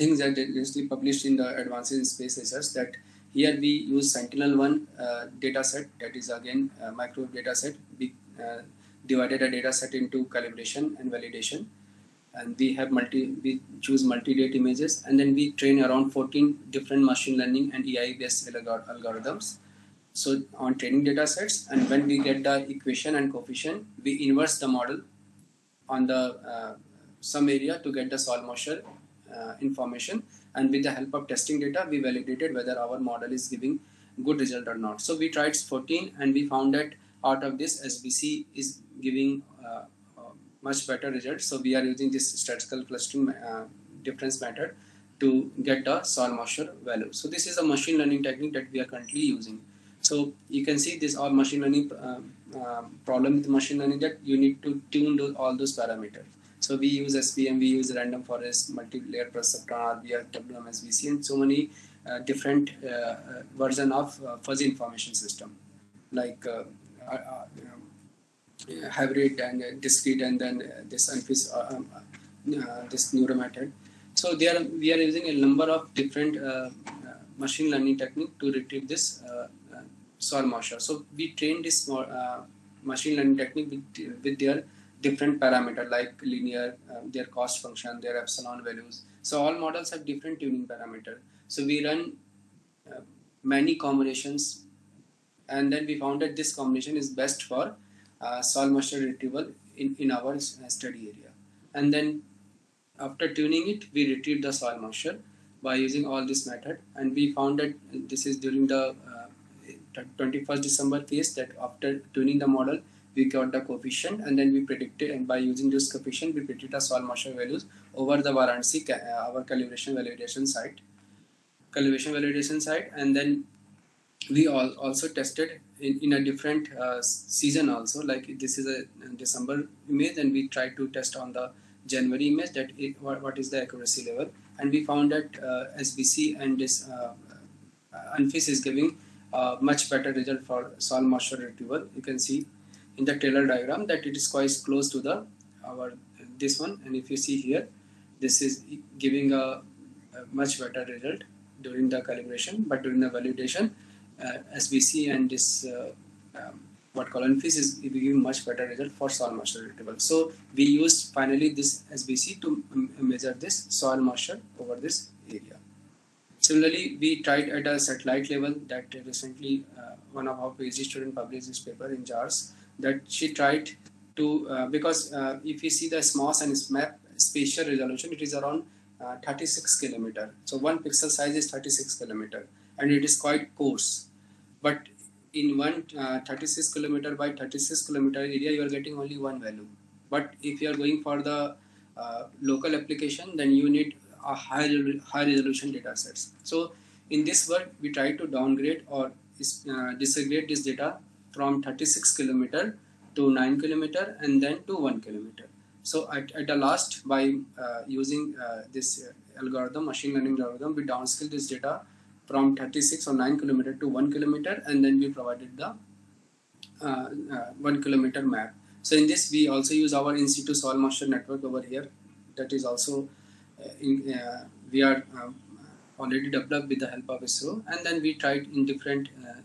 things that recently published in the Advances in Space Research that here we use Sentinel-1 uh, data set that is again a microwave data set. We uh, divided a data set into calibration and validation and we have multi we choose multi-rate images and then we train around 14 different machine learning and AI based algorithms. So on training data sets and when we get the equation and coefficient, we inverse the model on the uh, some area to get the soil moisture uh, information and with the help of testing data we validated whether our model is giving good result or not. So we tried 14 and we found that out of this SBC is giving uh, uh, much better results. So we are using this statistical clustering uh, difference method to get the soil moisture value. So this is a machine learning technique that we are currently using. So you can see this all machine learning uh, uh, problem with machine learning that you need to tune all those parameters so we use SVM, we use random forest, multi-layer perceptron, RBF, WMSVC, and so many uh, different uh, uh, version of uh, fuzzy information system, like uh, uh, uh you know, uh, hybrid and discrete, and then this um, this neuro method. So we are using a number of different machine learning technique to retrieve this soil moisture. So we train this machine learning technique with, with their different parameter like linear, um, their cost function, their epsilon values. So all models have different tuning parameter. So we run uh, many combinations and then we found that this combination is best for uh, soil moisture retrieval in, in our uh, study area. And then after tuning it, we retrieve the soil moisture by using all this method. And we found that this is during the uh, 21st December phase that after tuning the model, we got the coefficient and then we predicted and by using this coefficient we predicted the soil moisture values over the Varanasi uh, our calibration validation site calibration validation site. And then we all also tested in, in a different uh, season also. Like this is a December image and we tried to test on the January image that it, what, what is the accuracy level. And we found that uh, SBC and this uh, ANFIS is giving uh, much better result for soil moisture retrieval. You can see in the Taylor diagram that it is quite close to the our this one and if you see here this is giving a, a much better result during the calibration but during the validation uh, SBC and this uh, um, what colony fish is giving much better result for soil moisture retrieval. So we used finally this SBC to measure this soil moisture over this area. Similarly, we tried at a satellite level that recently uh, one of our PhD student published this paper in JARS that she tried to, uh, because uh, if you see the SMOS and SMAP spatial resolution, it is around uh, 36 kilometer. So one pixel size is 36 kilometer and it is quite coarse. But in one uh, 36 kilometer by 36 kilometer area, you are getting only one value. But if you are going for the uh, local application, then you need a high, high resolution data sets. So in this work, we try to downgrade or uh, disaggregate this data from 36 kilometer to 9 kilometer and then to 1 kilometer. So at, at the last, by uh, using uh, this algorithm, machine learning algorithm, we downscale this data from 36 or 9 kilometer to 1 kilometer and then we provided the uh, uh, 1 kilometer map. So in this, we also use our in situ soil moisture network over here. That is also uh, in, uh, we are already developed with the help of ISRO, and then we tried in different uh,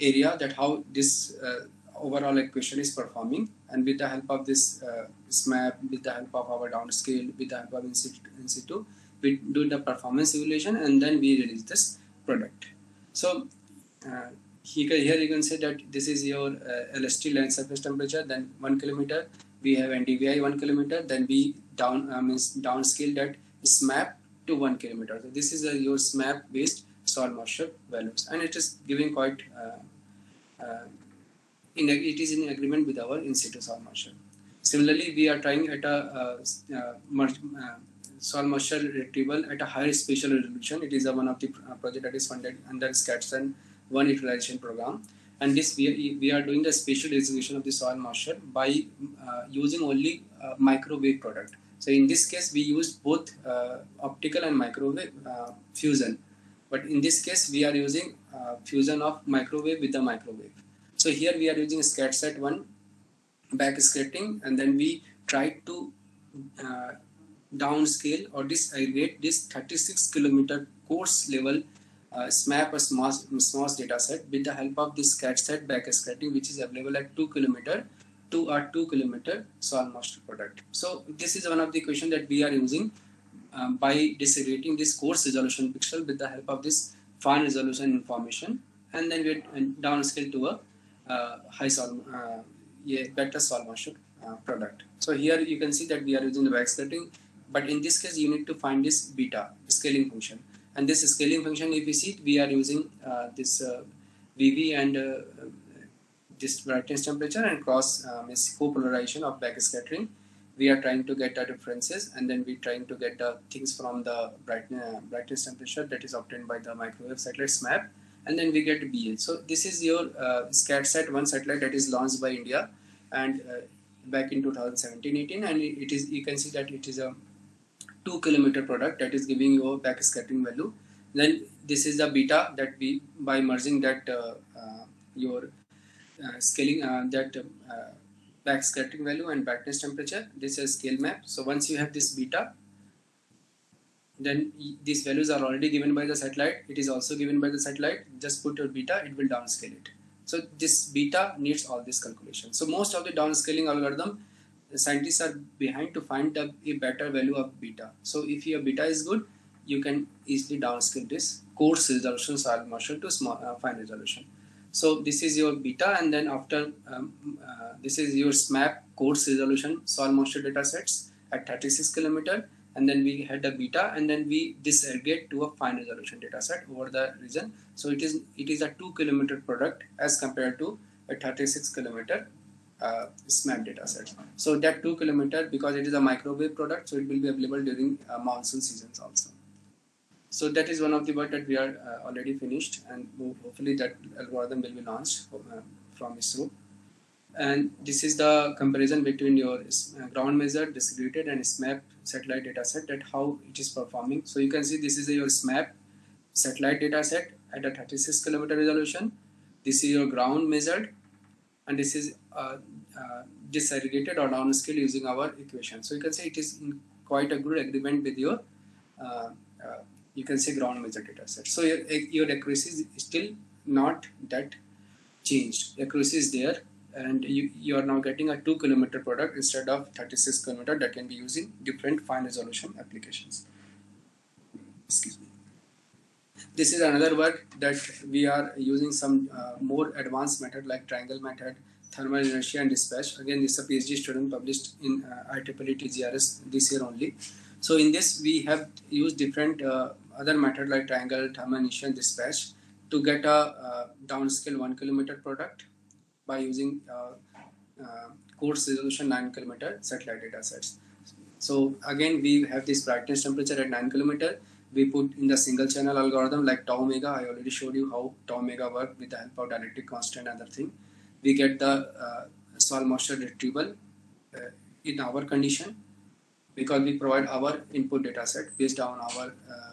area that how this overall equation is performing, and with the help of this SMAP, with the help of our downscale, with the help of in situ, we do the performance evaluation, and then we release this product. So uh, here, here you can say that this is your uh, LST land surface temperature, then one kilometer. We have NDVI one kilometer, then we down uh, means downscale that SMAP to one kilometer. So this is your SMAP based soil moisture values, and it is giving quite uh, uh, in it is in agreement with our in situ soil moisture. Similarly, we are trying at a uh, uh, soil moisture retrieval at a higher spatial resolution. It is a, one of the project that is funded under SCATSAT one utilization program and this we, we are doing the spatial resolution of the soil moisture by uh, using only uh, microwave product so in this case we use both uh, optical and microwave uh, fusion but in this case we are using uh, fusion of microwave with the microwave so here we are using SCATSAT 1 back backscattering and then we try to uh, downscale or disaggregate this 36 kilometer coarse level uh, SMAP a SMOS, SMOS data set with the help of this SCATSAT backscattering which is available at 2 kilometer to a 2 kilometer soil moisture product. So this is one of the equation that we are using um, by disaggregating this coarse resolution pixel with the help of this fine resolution information and then we downscale to a uh, high soil, uh, yeah, better soil uh, product. So here you can see that we are using the backscattering but in this case you need to find this beta scaling function and this scaling function, if we see we are using uh, this VV uh, and uh, this brightness temperature and cross um, copolarization of backscattering. We are trying to get the differences and then we're trying to get the things from the brightness, brightness temperature that is obtained by the microwave satellite SMAP and then we get BL. So this is your uh, SCATSAT 1 satellite that is launched by India and uh, back in 2017-18 and it is you can see that it is a 2 kilometer product that is giving you a backscattering value. Then this is the beta that we by merging that uh, uh, your uh, scaling uh, that uh, backscattering value and brightness temperature. This is scale map. So once you have this beta then these values are already given by the satellite. It is also given by the satellite. Just put your beta it will downscale it. So this beta needs all this calculation. So most of the downscaling algorithm scientists are behind to find the, a better value of beta. So if your beta is good, you can easily downscale this. Coarse resolution soil moisture to small uh, fine resolution. So this is your beta, and then after um, uh, this is your SMAP coarse resolution soil moisture data sets at 36 kilometer, and then we had a beta, and then we disaggregate to a fine resolution data set over the region. So it is it is a two kilometer product as compared to a 36 kilometer uh, SMAP data set. So that two kilometer, because it is a microwave product, so it will be available during uh, monsoon seasons also. So that is one of the work that we are uh, already finished and hopefully that algorithm will be launched uh, from ISRO. And this is the comparison between your uh, ground measured, distributed and SMAP satellite data set that how it is performing. So you can see this is your SMAP satellite data set at a 36 kilometer resolution. This is your ground measured and this is uh, uh, disaggregated or downscale using our equation. So you can say it is in quite a good agreement with your you can say ground measure data set. So your, your accuracy is still not that changed. Accuracy is there, and you, you are now getting a 2 kilometer product instead of 36 kilometer that can be used in different fine resolution applications. Excuse me. This is another work that we are using some uh, more advanced method like triangle method, thermal inertia and dispatch. Again, this is a PhD student published in uh, IEEE TGRS this year only. So in this, we have used different uh, other method like triangle, and dispatch to get a uh, downscale one kilometer product by using uh, uh, coarse resolution 9 kilometer satellite data sets. So again, we have this brightness temperature at 9 kilometer. We put in the single channel algorithm like tau omega. I already showed you how tau omega work with the help of dielectric constant and other thing. We get the uh, soil moisture retrieval in our condition because we provide our input data set based on our uh,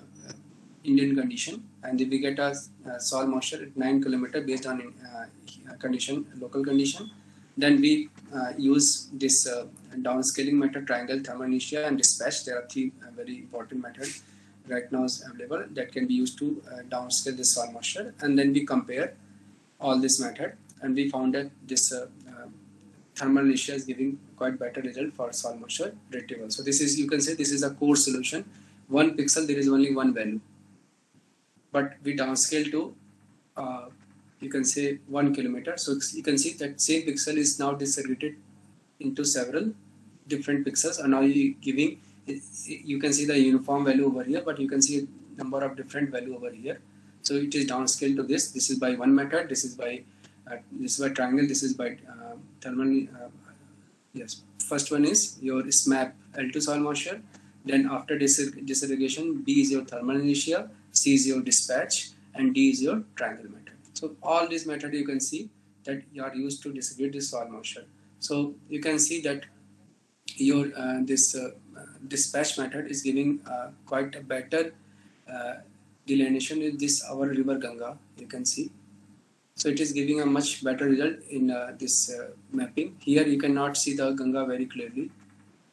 Indian condition and we get a, a soil moisture at 9 kilometer based on uh, condition, local condition. Then we uh, use this uh, downscaling method, triangle, thermal inertia, and dispatch. There are three uh, very important methods right now is available that can be used to uh, downscale this soil moisture. And then we compare all this method and we found that this uh, thermal inertia is giving quite better result for soil moisture retrieval. So this is, you can say this is a core solution. One pixel, there is only one value but we downscale to uh, you can say one kilometer. So you can see that same pixel is now disaggregated into several different pixels. And now you giving you can see the uniform value over here but you can see a number of different value over here. So it is downscaled to this. This is by one method. This is by uh, this is by triangle. This is by uh, thermal uh, yes. First one is your SMAP L2 soil moisture. Then after dis disaggregation B is your thermal inertia C is your dispatch, and D is your triangle method. So all these methods you can see that you are used to distribute this soil moisture. So you can see that your uh, this uh, dispatch method is giving uh, quite a better uh, delineation with this our river Ganga. You can see. So it is giving a much better result in uh, this uh, mapping. Here you cannot see the Ganga very clearly.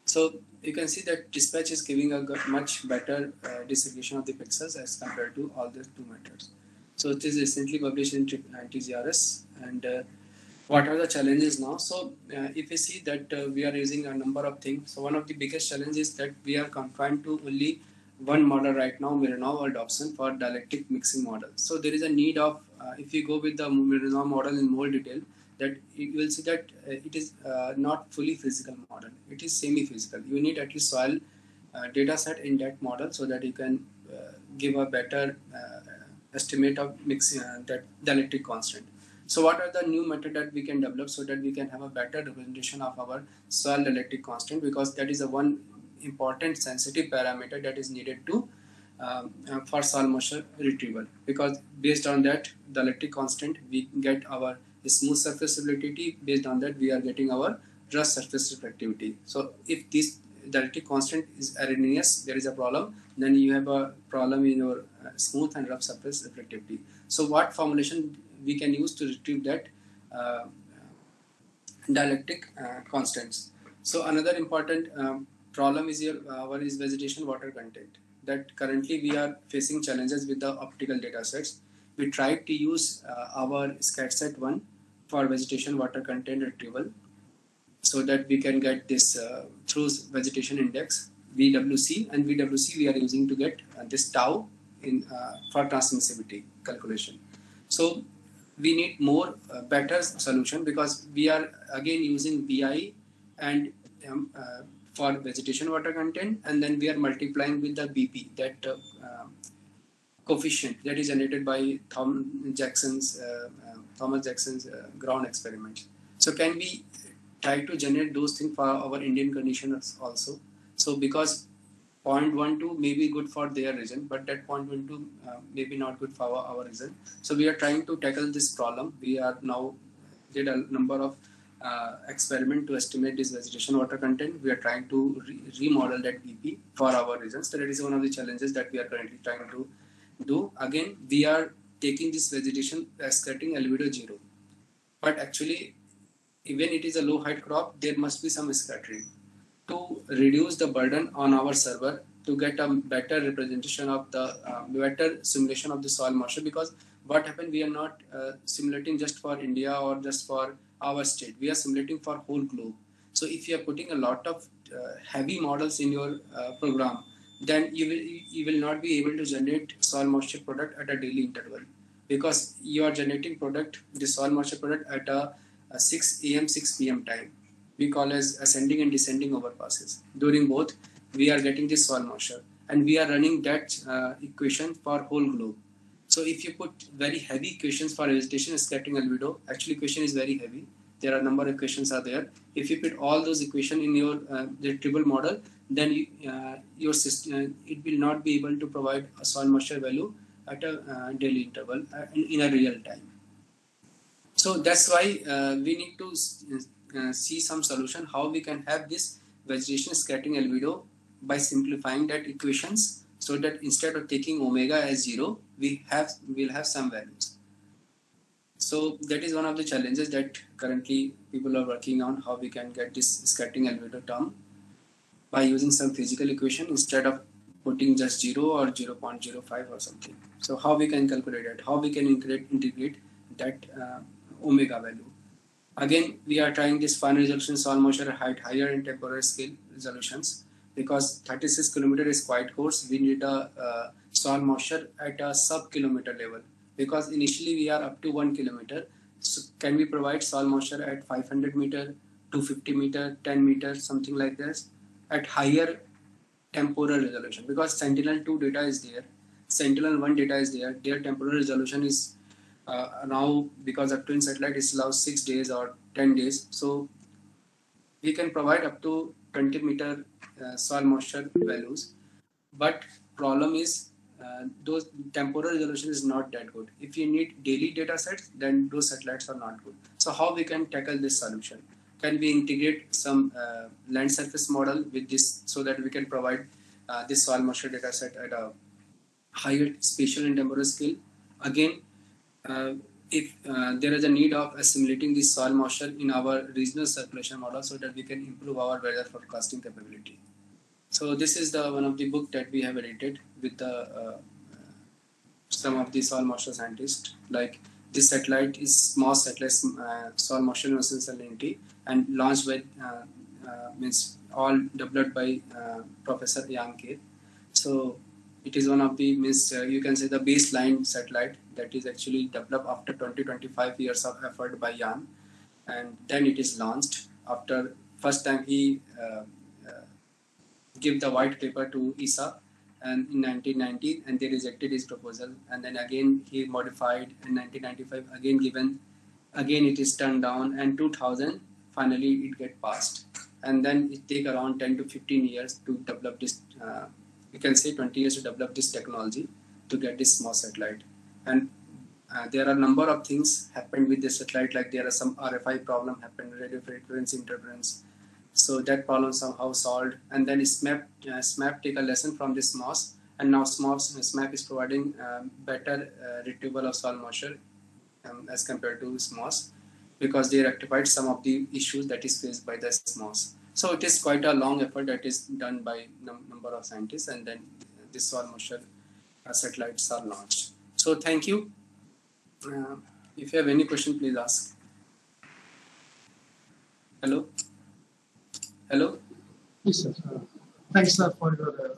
So you can see that dispatch is giving a much better uh, distribution of the pixels as compared to all the two methods. So it is recently published in TGRS and uh, what are the challenges now? So uh, if you see that uh, we are using a number of things. So one of the biggest challenges that we are confined to only one model right now, Mironov Dobson for dielectric mixing model. So there is a need of, uh, if you go with the Mironov model in more detail, that you will see that uh, it is uh, not fully physical model. It is semi-physical. You need at least soil uh, data set in that model so that you can give a better estimate of mixing that dielectric constant. So what are the new method that we can develop so that we can have a better representation of our soil dielectric constant because that is a one important sensitive parameter that is needed to um, uh, for soil moisture retrieval because based on that the electric constant we get our smooth surface reflectivity based on that we are getting our rough surface reflectivity. So if this dielectric constant is erroneous there is a problem then you have a problem in your uh, smooth and rough surface reflectivity. So what formulation we can use to retrieve that uh, dielectric uh, constants? So another important um, problem is your our is vegetation water content. That currently we are facing challenges with the optical data sets. We tried to use uh, our SCATSAT 1 for vegetation water content retrieval so that we can get this uh, through vegetation index VWC and VWC we are using to get uh, this tau in uh, for transmissivity calculation. So we need more uh, better solution because we are again using VI and um, uh, for vegetation water content and then we are multiplying with the BP that uh, um, coefficient that is generated by Tom Jackson's Thomas Jackson's uh, ground experiments. So can we try to generate those things for our Indian conditions also? So because 0.12 may be good for their region, but that 0.12 uh, may be not good for our, our region. So we are trying to tackle this problem. We are now did a number of uh, experiment to estimate this vegetation water content. We are trying to re remodel that BP for our regions. So that is one of the challenges that we are currently trying to do. Again, we are taking this vegetation scattering albedo zero. But actually, even it is a low height crop, there must be some scattering to reduce the burden on our server to get a better representation of the uh, better simulation of the soil moisture because what happened? We are not uh, simulating just for India or just for our state. We are simulating for whole globe. So if you are putting a lot of uh, heavy models in your uh, program, then you will you will not be able to generate soil moisture product at a daily interval. Because you are generating product the soil moisture product at a, a 6 a.m 6 p.m time. We call as ascending and descending overpasses. During both we are getting this soil moisture. And we are running that uh, equation for whole globe. So if you put very heavy equations for vegetation scattering albedo actually equation is very heavy there are number of equations are there. If you put all those equation in your uh, retrieval model then you, uh, your system uh, it will not be able to provide a soil moisture value at a uh, daily interval uh, in, in, a real time. So that's why uh, we need to see some solution how we can have this vegetation scattering albedo by simplifying that equations so that instead of taking omega as zero we have will have some values so that is one of the challenges that currently people are working on how we can get this scattering albedo term by using some physical equation instead of putting just 0 or 0.05 or something. So how we can calculate it, how we can integrate, that uh, omega value. Again, we are trying this fine resolution soil moisture height higher in temporal scale resolutions because 36 kilometer is quite coarse. We need a uh, soil moisture at a sub kilometer level because initially we are up to one kilometer. So can we provide soil moisture at 500 meter, 250 meter, 10 meter, something like this at higher temporal resolution because Sentinel-2 data is there, Sentinel-1 data is there. Their temporal resolution is uh, now because of twin satellite is allows six days or 10 days. So we can provide up to 20 meter uh, soil moisture values. But problem is uh, those temporal resolution is not that good. If you need daily data sets, then those satellites are not good. So how we can tackle this solution? Can we integrate some uh, land surface model with this so that we can provide uh, this soil moisture data set at a higher spatial and temporal scale? Again, uh, if uh, there is a need of assimilating this soil moisture in our regional circulation model so that we can improve our weather forecasting capability. So this is the one of the book that we have edited with the uh, some of the soil moisture scientists. Like this satellite is SMOS satellite uh, soil moisture salinity and launched by uh, uh, means all developed by uh, Professor Yann Kerr. So it is one of the means uh, you can say the baseline satellite that is actually developed after 20 25 years of effort by Yann, and then it is launched after first time he uh, give the white paper to ESA and in 1990 and they rejected his proposal. And then again he modified in 1995 again given again it is turned down and 2000 finally it get passed. And then it take around 10 to 15 years to develop this uh, you can say 20 years to develop this technology to get this SMOS satellite. And uh, there are a number of things happened with this satellite like there are some rfi problem happened radio frequency interference so that problem somehow solved. And then SMAP, uh, SMAP take a lesson from this SMOS. And now SMAP, SMAP is providing um, better uh, retrieval of soil moisture um, as compared to SMOS because they rectified some of the issues that is faced by the SMOS. So it is quite a long effort that is done by num- number of scientists and then this soil moisture uh, satellites are launched. So thank you. Uh, if you have any question, please ask. Hello. Hello? Yes, sir. Uh, thanks, sir, for your uh,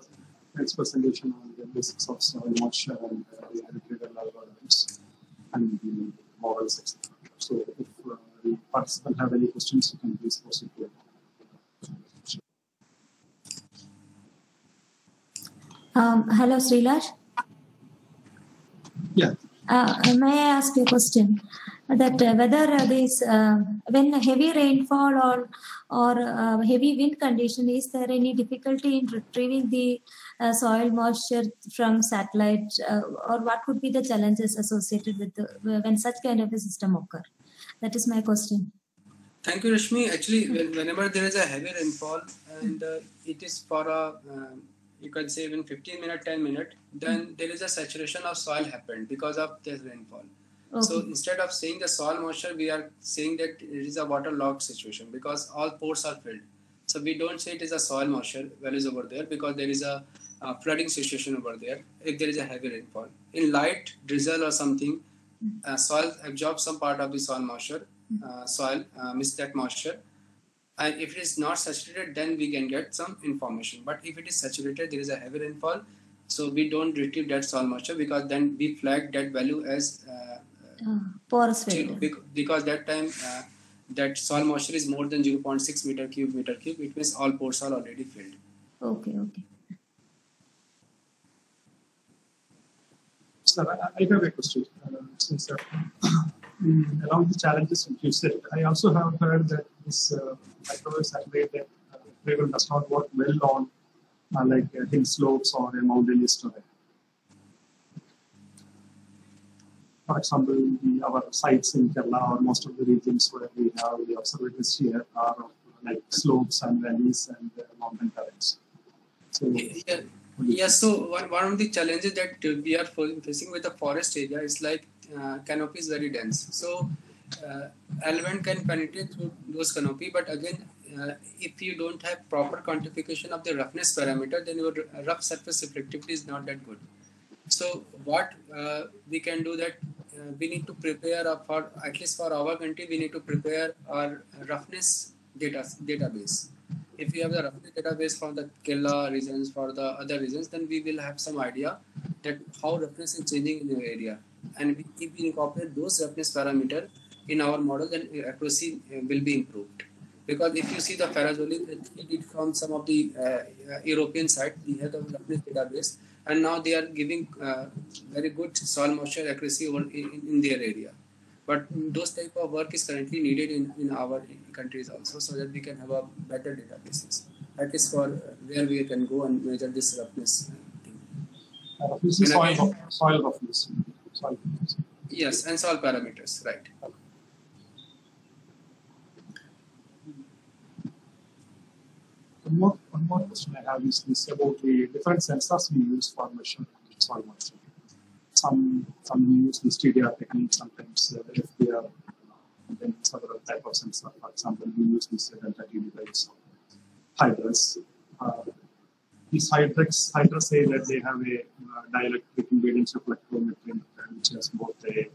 next presentation on the basics of soil moisture and uh, the retrieval algorithms and the models, etc. So, if uh, the participant have any questions, you can please proceed to it. Um, hello, Srilash. Yeah. Uh, may I ask you a question? That uh, whether uh, this uh, when heavy rainfall or or uh, heavy wind condition, is there any difficulty in retrieving the uh, soil moisture from satellite, uh, or what could be the challenges associated with the, when such kind of a system occur? That is my question. Thank you, Rashmi. Actually, whenever there is a heavy rainfall and uh, it is for a, uh, you can say even 15 minute, 10 minute, then there is a saturation of soil happened because of this rainfall. Okay. So instead of saying the soil moisture, we are saying that it is a waterlogged situation because all pores are filled. So we don't say it is a soil moisture values over there because there is a, a flooding situation over there if there is a heavy rainfall. In light drizzle or something, uh, soil absorbs some part of the soil moisture, uh, soil uh, miss that moisture. And if it is not saturated, then we can get some information. But if it is saturated, there is a heavy rainfall, so we don't retrieve that soil moisture because then we flag that value as uh, porous chill failure. bec- because that time uh, that soil moisture is more than 0.6 meter cube meter cube. It means all pores are already filled. Okay, okay. Sir, I, I have a question. Uh, since, uh, mm, along the challenges which you said, I also have heard that this uh, microwave satellite that uh, does not work well on uh, like uh, hill slopes or a mountainous terrain. For example, the, our sites in Kerala or most of the regions where we have the observatories here are like slopes and valleys and uh, mountain terrains. So, Yeah, Yes, so one, one of the challenges that uh, we are facing with the forest area is like uh, canopy is very dense. So uh, element can penetrate through those canopy, but again, uh, if you don't have proper quantification of the roughness parameter, then your rough surface reflectivity is not that good. So what uh, we can do that uh, we need to prepare uh, for at least for our country we need to prepare our roughness data database if we have the roughness database for the Kerala regions, for the other regions, then we will have some idea that how roughness is changing in your area. And we, if we incorporate those roughness parameter in our model, then accuracy uh, will be improved. Because if you see the Farazoli that he did from some of the uh, uh, European side, we have the roughness database, and now they are giving uh, very good soil moisture accuracy in, in their area but those type of work is currently needed in, in our countries also so that we can have a better databases That is for where we can go and measure this roughness thing. uh, this is soil, soil roughness. Soil roughness. yes and soil parameters right One more, one more question I have is this about the different sensors we use for soil moisture. Some some use the STDR technique, sometimes uh, FDR, and then several type of sensor. For example, we use this delta T device, Hydrus. Uh, these Hydrus, Hydrus say that they have a uh, dielectric impedance reflectometry, which has both a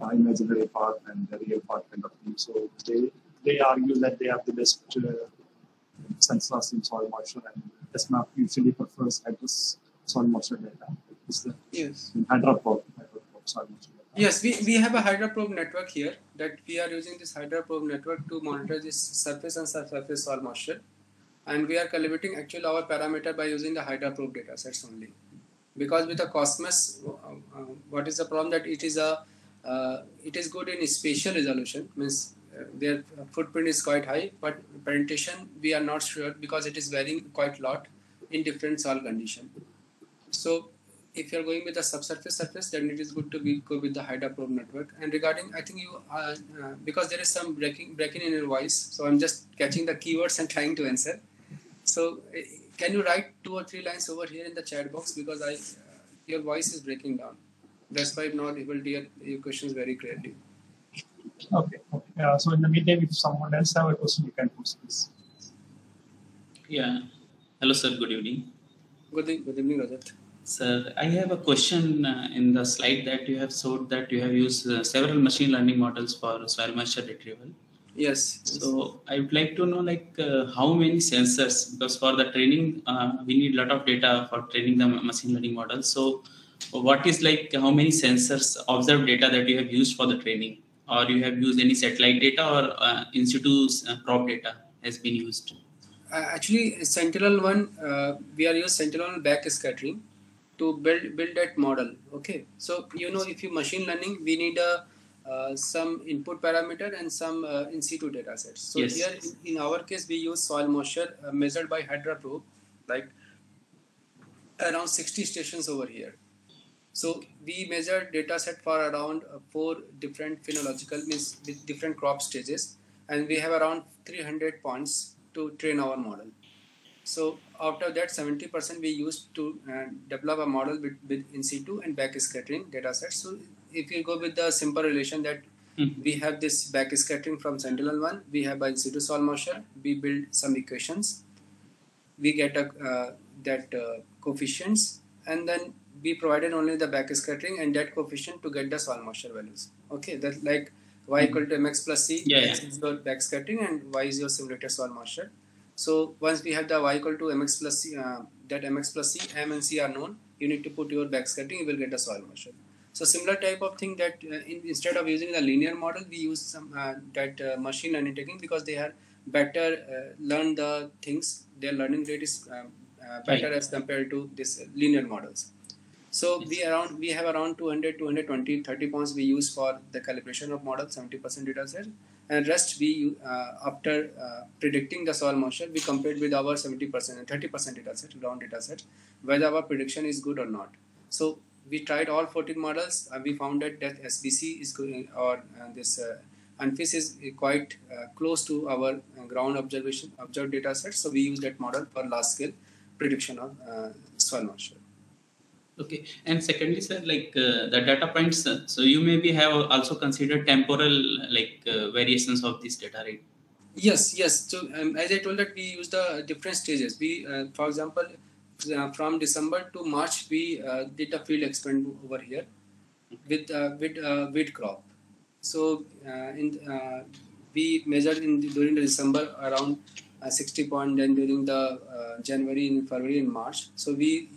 uh, imaginary part and the real part kind of thing. So they they argue that they have the best uh, sensors in soil moisture and SMAP usually prefers hydrous soil moisture data. Is the yes hydroprobe, hydroprobe soil moisture data. yes we, we have a hydroprobe network here that we are using this hydroprobe network to monitor this surface and subsurface soil moisture and we are calibrating actually our parameter by using the hydroprobe data sets only because with the cosmos uh, uh, what is the problem that it is a uh, it is good in spatial resolution means their footprint is quite high but penetration we are not sure because it is varying quite a lot in different soil condition so if you're going with the subsurface surface then it is good to be go with the hydroprobe network and regarding i think you uh, uh, because there is some breaking breaking in your voice so i'm just catching the keywords and trying to answer so uh, can you write two or three lines over here in the chat box because I uh, your voice is breaking down. That's why I'm not able to hear your questions very clearly. Okay. okay. Uh, so in the meantime, if someone else have a question, you can post this. Yeah. Hello, sir. Good evening. Good, e- good evening, Rajat. Sir, I have a question uh, in the slide that you have showed that you have used uh, several machine learning models for soil moisture retrieval. Yes. So I would like to know like uh, how many sensors because for the training uh, we need a lot of data for training the machine learning models. So what is like how many sensors observed data that you have used for the training or you have used any satellite data or uh, in situ uh, probe data has been used? Uh, actually, Sentinel one, uh, we are using Sentinel backscattering to build build that model. Okay. So you know, if you machine learning, we need a uh, some input parameter and some uh, in situ data sets. So Yes. here in, in our case, we use soil moisture uh, measured by Hydra probe, like around 60 stations over here. So we measure data set for around uh, four different phenological means with different crop stages, and we have around 300 points to train our model. So out of that, 70% we used to uh, develop a model with, with in situ and backscattering data sets. So if you go with the simple relation that Mhm. we have this backscattering from Sentinel one, we have by in situ soil moisture, we build some equations, we get a, uh, that uh, coefficients, and then we provided only the backscattering and that coefficient to get the soil moisture values. Okay, that like y equal to mx plus c, Yeah, x is your backscattering and y is your simulated soil moisture. So once we have the y equal to mx plus c, uh, that mx plus c, m and c are known, you need to put your backscattering, you will get the soil moisture. So similar type of thing that uh, in, instead of using the linear model, we use some uh, that uh, machine learning technique because they are better uh, learn the things. Their learning rate is uh, better Right. as compared to this uh, linear models. So we around we have around 200, 220, 30 points we use for the calibration of model, 70% data set, and rest we uh, after uh, predicting the soil moisture, we compared with our 70% and 30% data set, ground data set, whether our prediction is good or not. So we tried all 14 models, and we found that that SBC is going or uh, this uh, ANFIS is quite uh, close to our uh, ground observation observed data set. So we use that model for large scale prediction of uh, soil moisture. Okay, and secondly, sir, like uh, the data points, uh, so you maybe have also considered temporal like uh, variations of this data, right? Yes, yes. So um, as I told that we use the different stages. We, uh, for example, uh, from December to March, we uh, did a field experiment over here with with wheat crop. So in we measured in the, during the December around uh, 60 point, then during the January, in February, and March. So we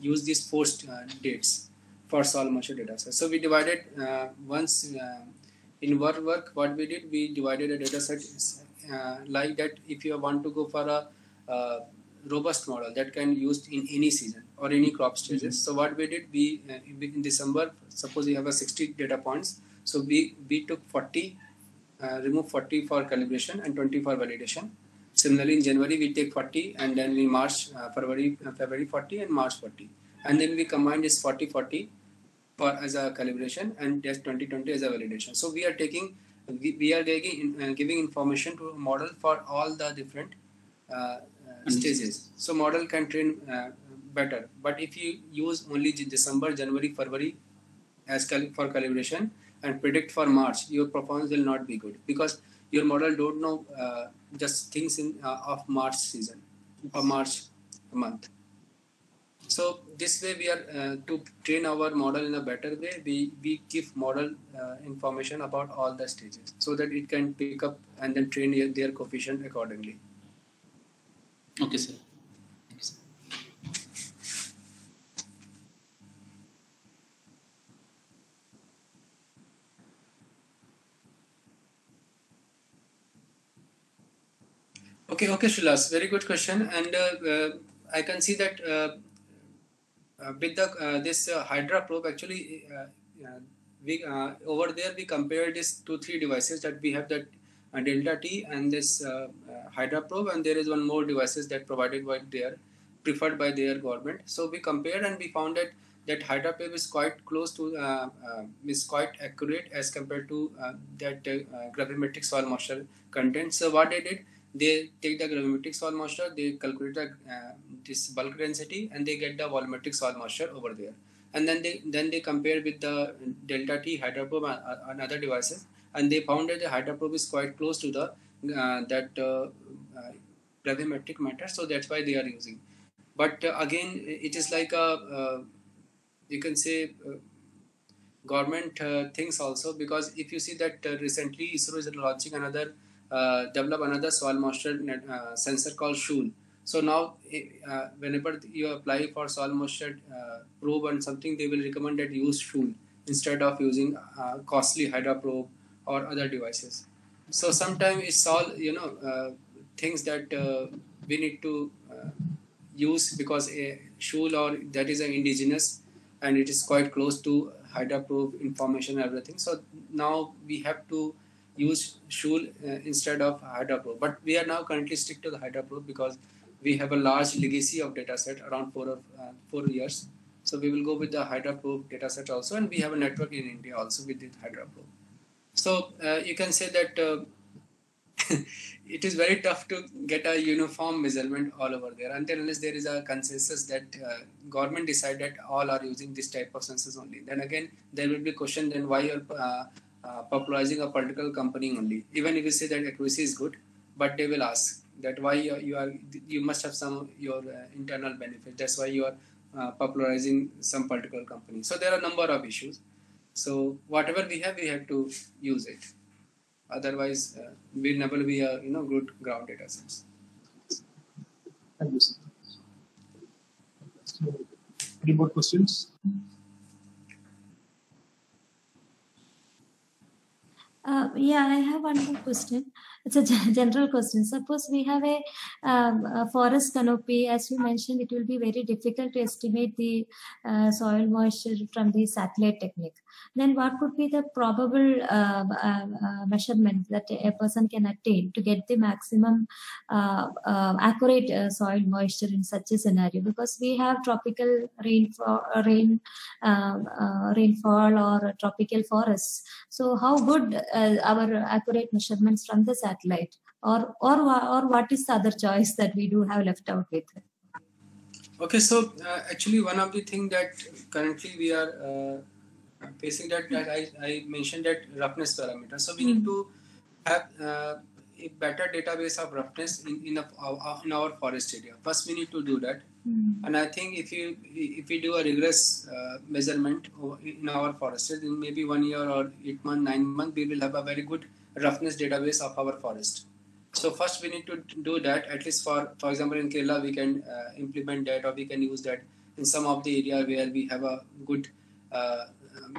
use these four uh, dates for soil moisture data set. So we divided uh, once uh, in work work what we did we divided a data set uh, like that if you want to go for a uh, robust model that can be used in any season or any crop stages. So what we did we uh, in december suppose we have a 60 data points. So we we took 40 uh, remove 40 for calibration and 20 for validation similarly in january we take 40 and then in march uh, february uh, february 40 and march 40 and then we combine this 40 40 for as a calibration and test 2020 as a validation. So we are taking, we, we are giving, uh, giving information to a model for all the different uh, uh, stages. So model can train uh, better. But if you use only December, January, February as cal- for calibration and predict for March, your performance will not be good because your model don't know uh, just things in uh, of March season or March month. So this way we are uh, to train our model in a better way. We we give model uh, information about all the stages so that it can pick up and then train their- their coefficient accordingly. Okay, sir. Okay, okay, Shilas, very good question, and uh, uh, I can see that uh, uh, with the uh, this uh, Hydra probe actually we over there we compared these two three devices that we have that Delta T and this Hydra probe, and there is one more devices that provided by their preferred by their government. So we compared and we found that that Hydra probe is quite close to is quite accurate as compared to that gravimetric soil moisture content. So what they did they take the gravimetric soil moisture, they calculate the, uh, this bulk density, and they get the volumetric soil moisture over there. And then they then they compare with the delta T hydroprobe and, uh, and other devices, and they found that the hydroprobe is quite close to the uh, that uh, uh, gravimetric matter, so that's why they are using. But uh, again, it is like a you can say government things also because if you see that recently ISRO is launching another uh, develop another soil moisture net, uh, sensor called Shul. So now, uh, whenever you apply for soil moisture uh, probe and something, they will recommend that use Shul instead of using uh, costly Hydra probe or other devices. So sometimes it's all you know things that we need to use because a Shul or that is an indigenous and it is quite close to Hydra probe information and everything. So now we have to use Shul uh, instead of Hydra. But we are now currently stick to the Hydra because we have a large legacy of data set around four of uh, four years. So we will go with the Hydra probe data set also, and we have a network in India also with the Hydra probe. So uh, you can say that it is very tough to get a uniform measurement all over there until unless there is a consensus that uh, government decide that all are using this type of sensors only. Then again, there will be question then why you're uh, uh, popularizing a political company only. Even if you say that accuracy is good, but they will ask that why you are, you, are, you must have some your uh, internal benefit. That's why you are uh, popularizing some particular company. So there are a number of issues. So whatever we have, we have to use it. Otherwise, uh, we'll never be a you know good ground data sets. Thank you, sir. Any more questions? Uh, yeah, I have one more question. It's a gen- question. Suppose we have a, um, a forest canopy, as you mentioned, it will be very difficult to estimate the uh, soil moisture from the satellite technique. Then, what could be the probable uh, uh, uh, measurement that a person can attain to get the maximum uh, uh, accurate soil moisture in such a scenario? Because we have tropical rainfall, rain, rainfall or tropical forests. So, how good our accurate measurements from the satellite, or or or what is the other choice that we do have left out with? Okay, so uh, actually one of the thing that currently we are uh, facing that, that I, I mentioned that roughness parameter. So we need to have uh, a better database of roughness in in, a, our- in our forest area. First, we need to do that, and I think if you if we do a rigorous uh, measurement in our forest, in maybe one year or eight month, nine month, we will have a very good roughness database of our forest. So first we need to do that at least for for example in Kerala we can uh, implement that or we can use that in some of the area where we have a good uh,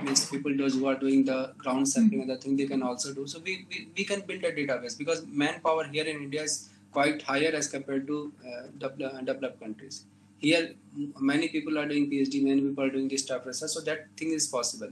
means people those who are doing the ground sampling and the thing they can also do. So we, we, we can build a database because manpower here in India is quite higher as compared to uh, develop- developed countries. Here many people are doing PhD, many people are doing this type of research, so that thing is possible.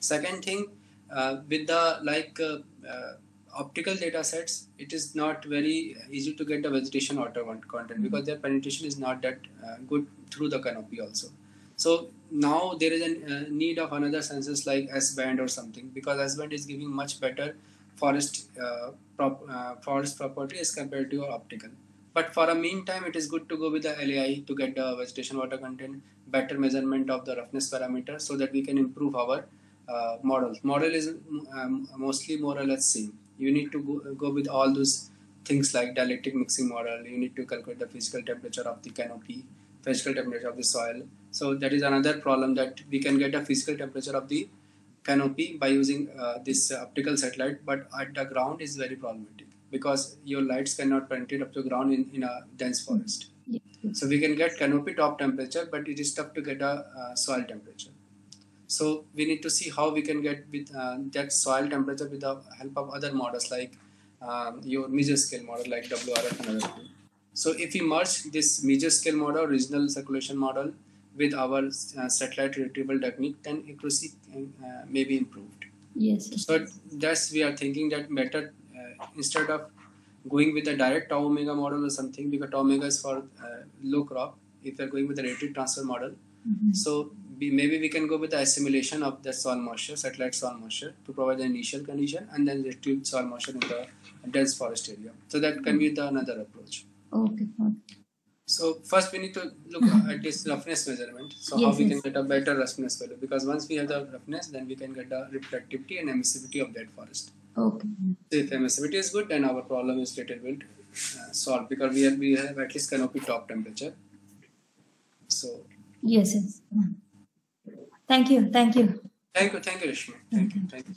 Second thing, uh, with the like uh, uh, optical data sets, it is not very easy to get the vegetation water con- content because their penetration is not that uh, good through the canopy also. So now there is a uh, need of another sensors like S band or something because S band is giving much better forest uh, prop, uh, forest property as compared to your optical. But for a meantime, it is good to go with the LAI to get the vegetation water content, better measurement of the roughness parameter, so that we can improve our uh, models. Model is um, mostly more or less same. You need to go, go with all those things like dielectric mixing model. You need to calculate the physical temperature of the canopy, physical temperature of the soil. So that is another problem that we can get a physical temperature of the canopy by using uh, this uh, optical satellite, but at the ground is very problematic because your lights cannot penetrate up to ground in, in a dense forest. So we can get canopy top temperature, but it is tough to get a uh, soil temperature. So we need to see how we can get with uh, that soil temperature with the help of other models like um, your mesoscale model like WRF and other. So if we merge this mesoscale model, regional circulation model with our uh, satellite retrieval technique, then accuracy uh, may be improved. Yes. yes. So that's we are thinking that better uh, instead of going with a direct tau omega model or something because tau omega is for uh, low crop. If we're going with a rate transfer model, Mhm. so we, maybe we can go with the assimilation of the soil moisture, satellite soil moisture to provide the initial condition and then retrieve soil moisture in the dense forest area. So that can be the another approach. Okay. okay. So first we need to look at this roughness measurement. So how we yes. can get a better roughness value because once we have the roughness, then we can get the reflectivity and emissivity of that forest. Okay. So if emissivity is good, then our problem is little bit uh, solved because we have we have at least canopy top temperature. So Yes. Yes. Mm. Thank you. Thank you. thank you, thank you, Rishma. Thank you, thank you.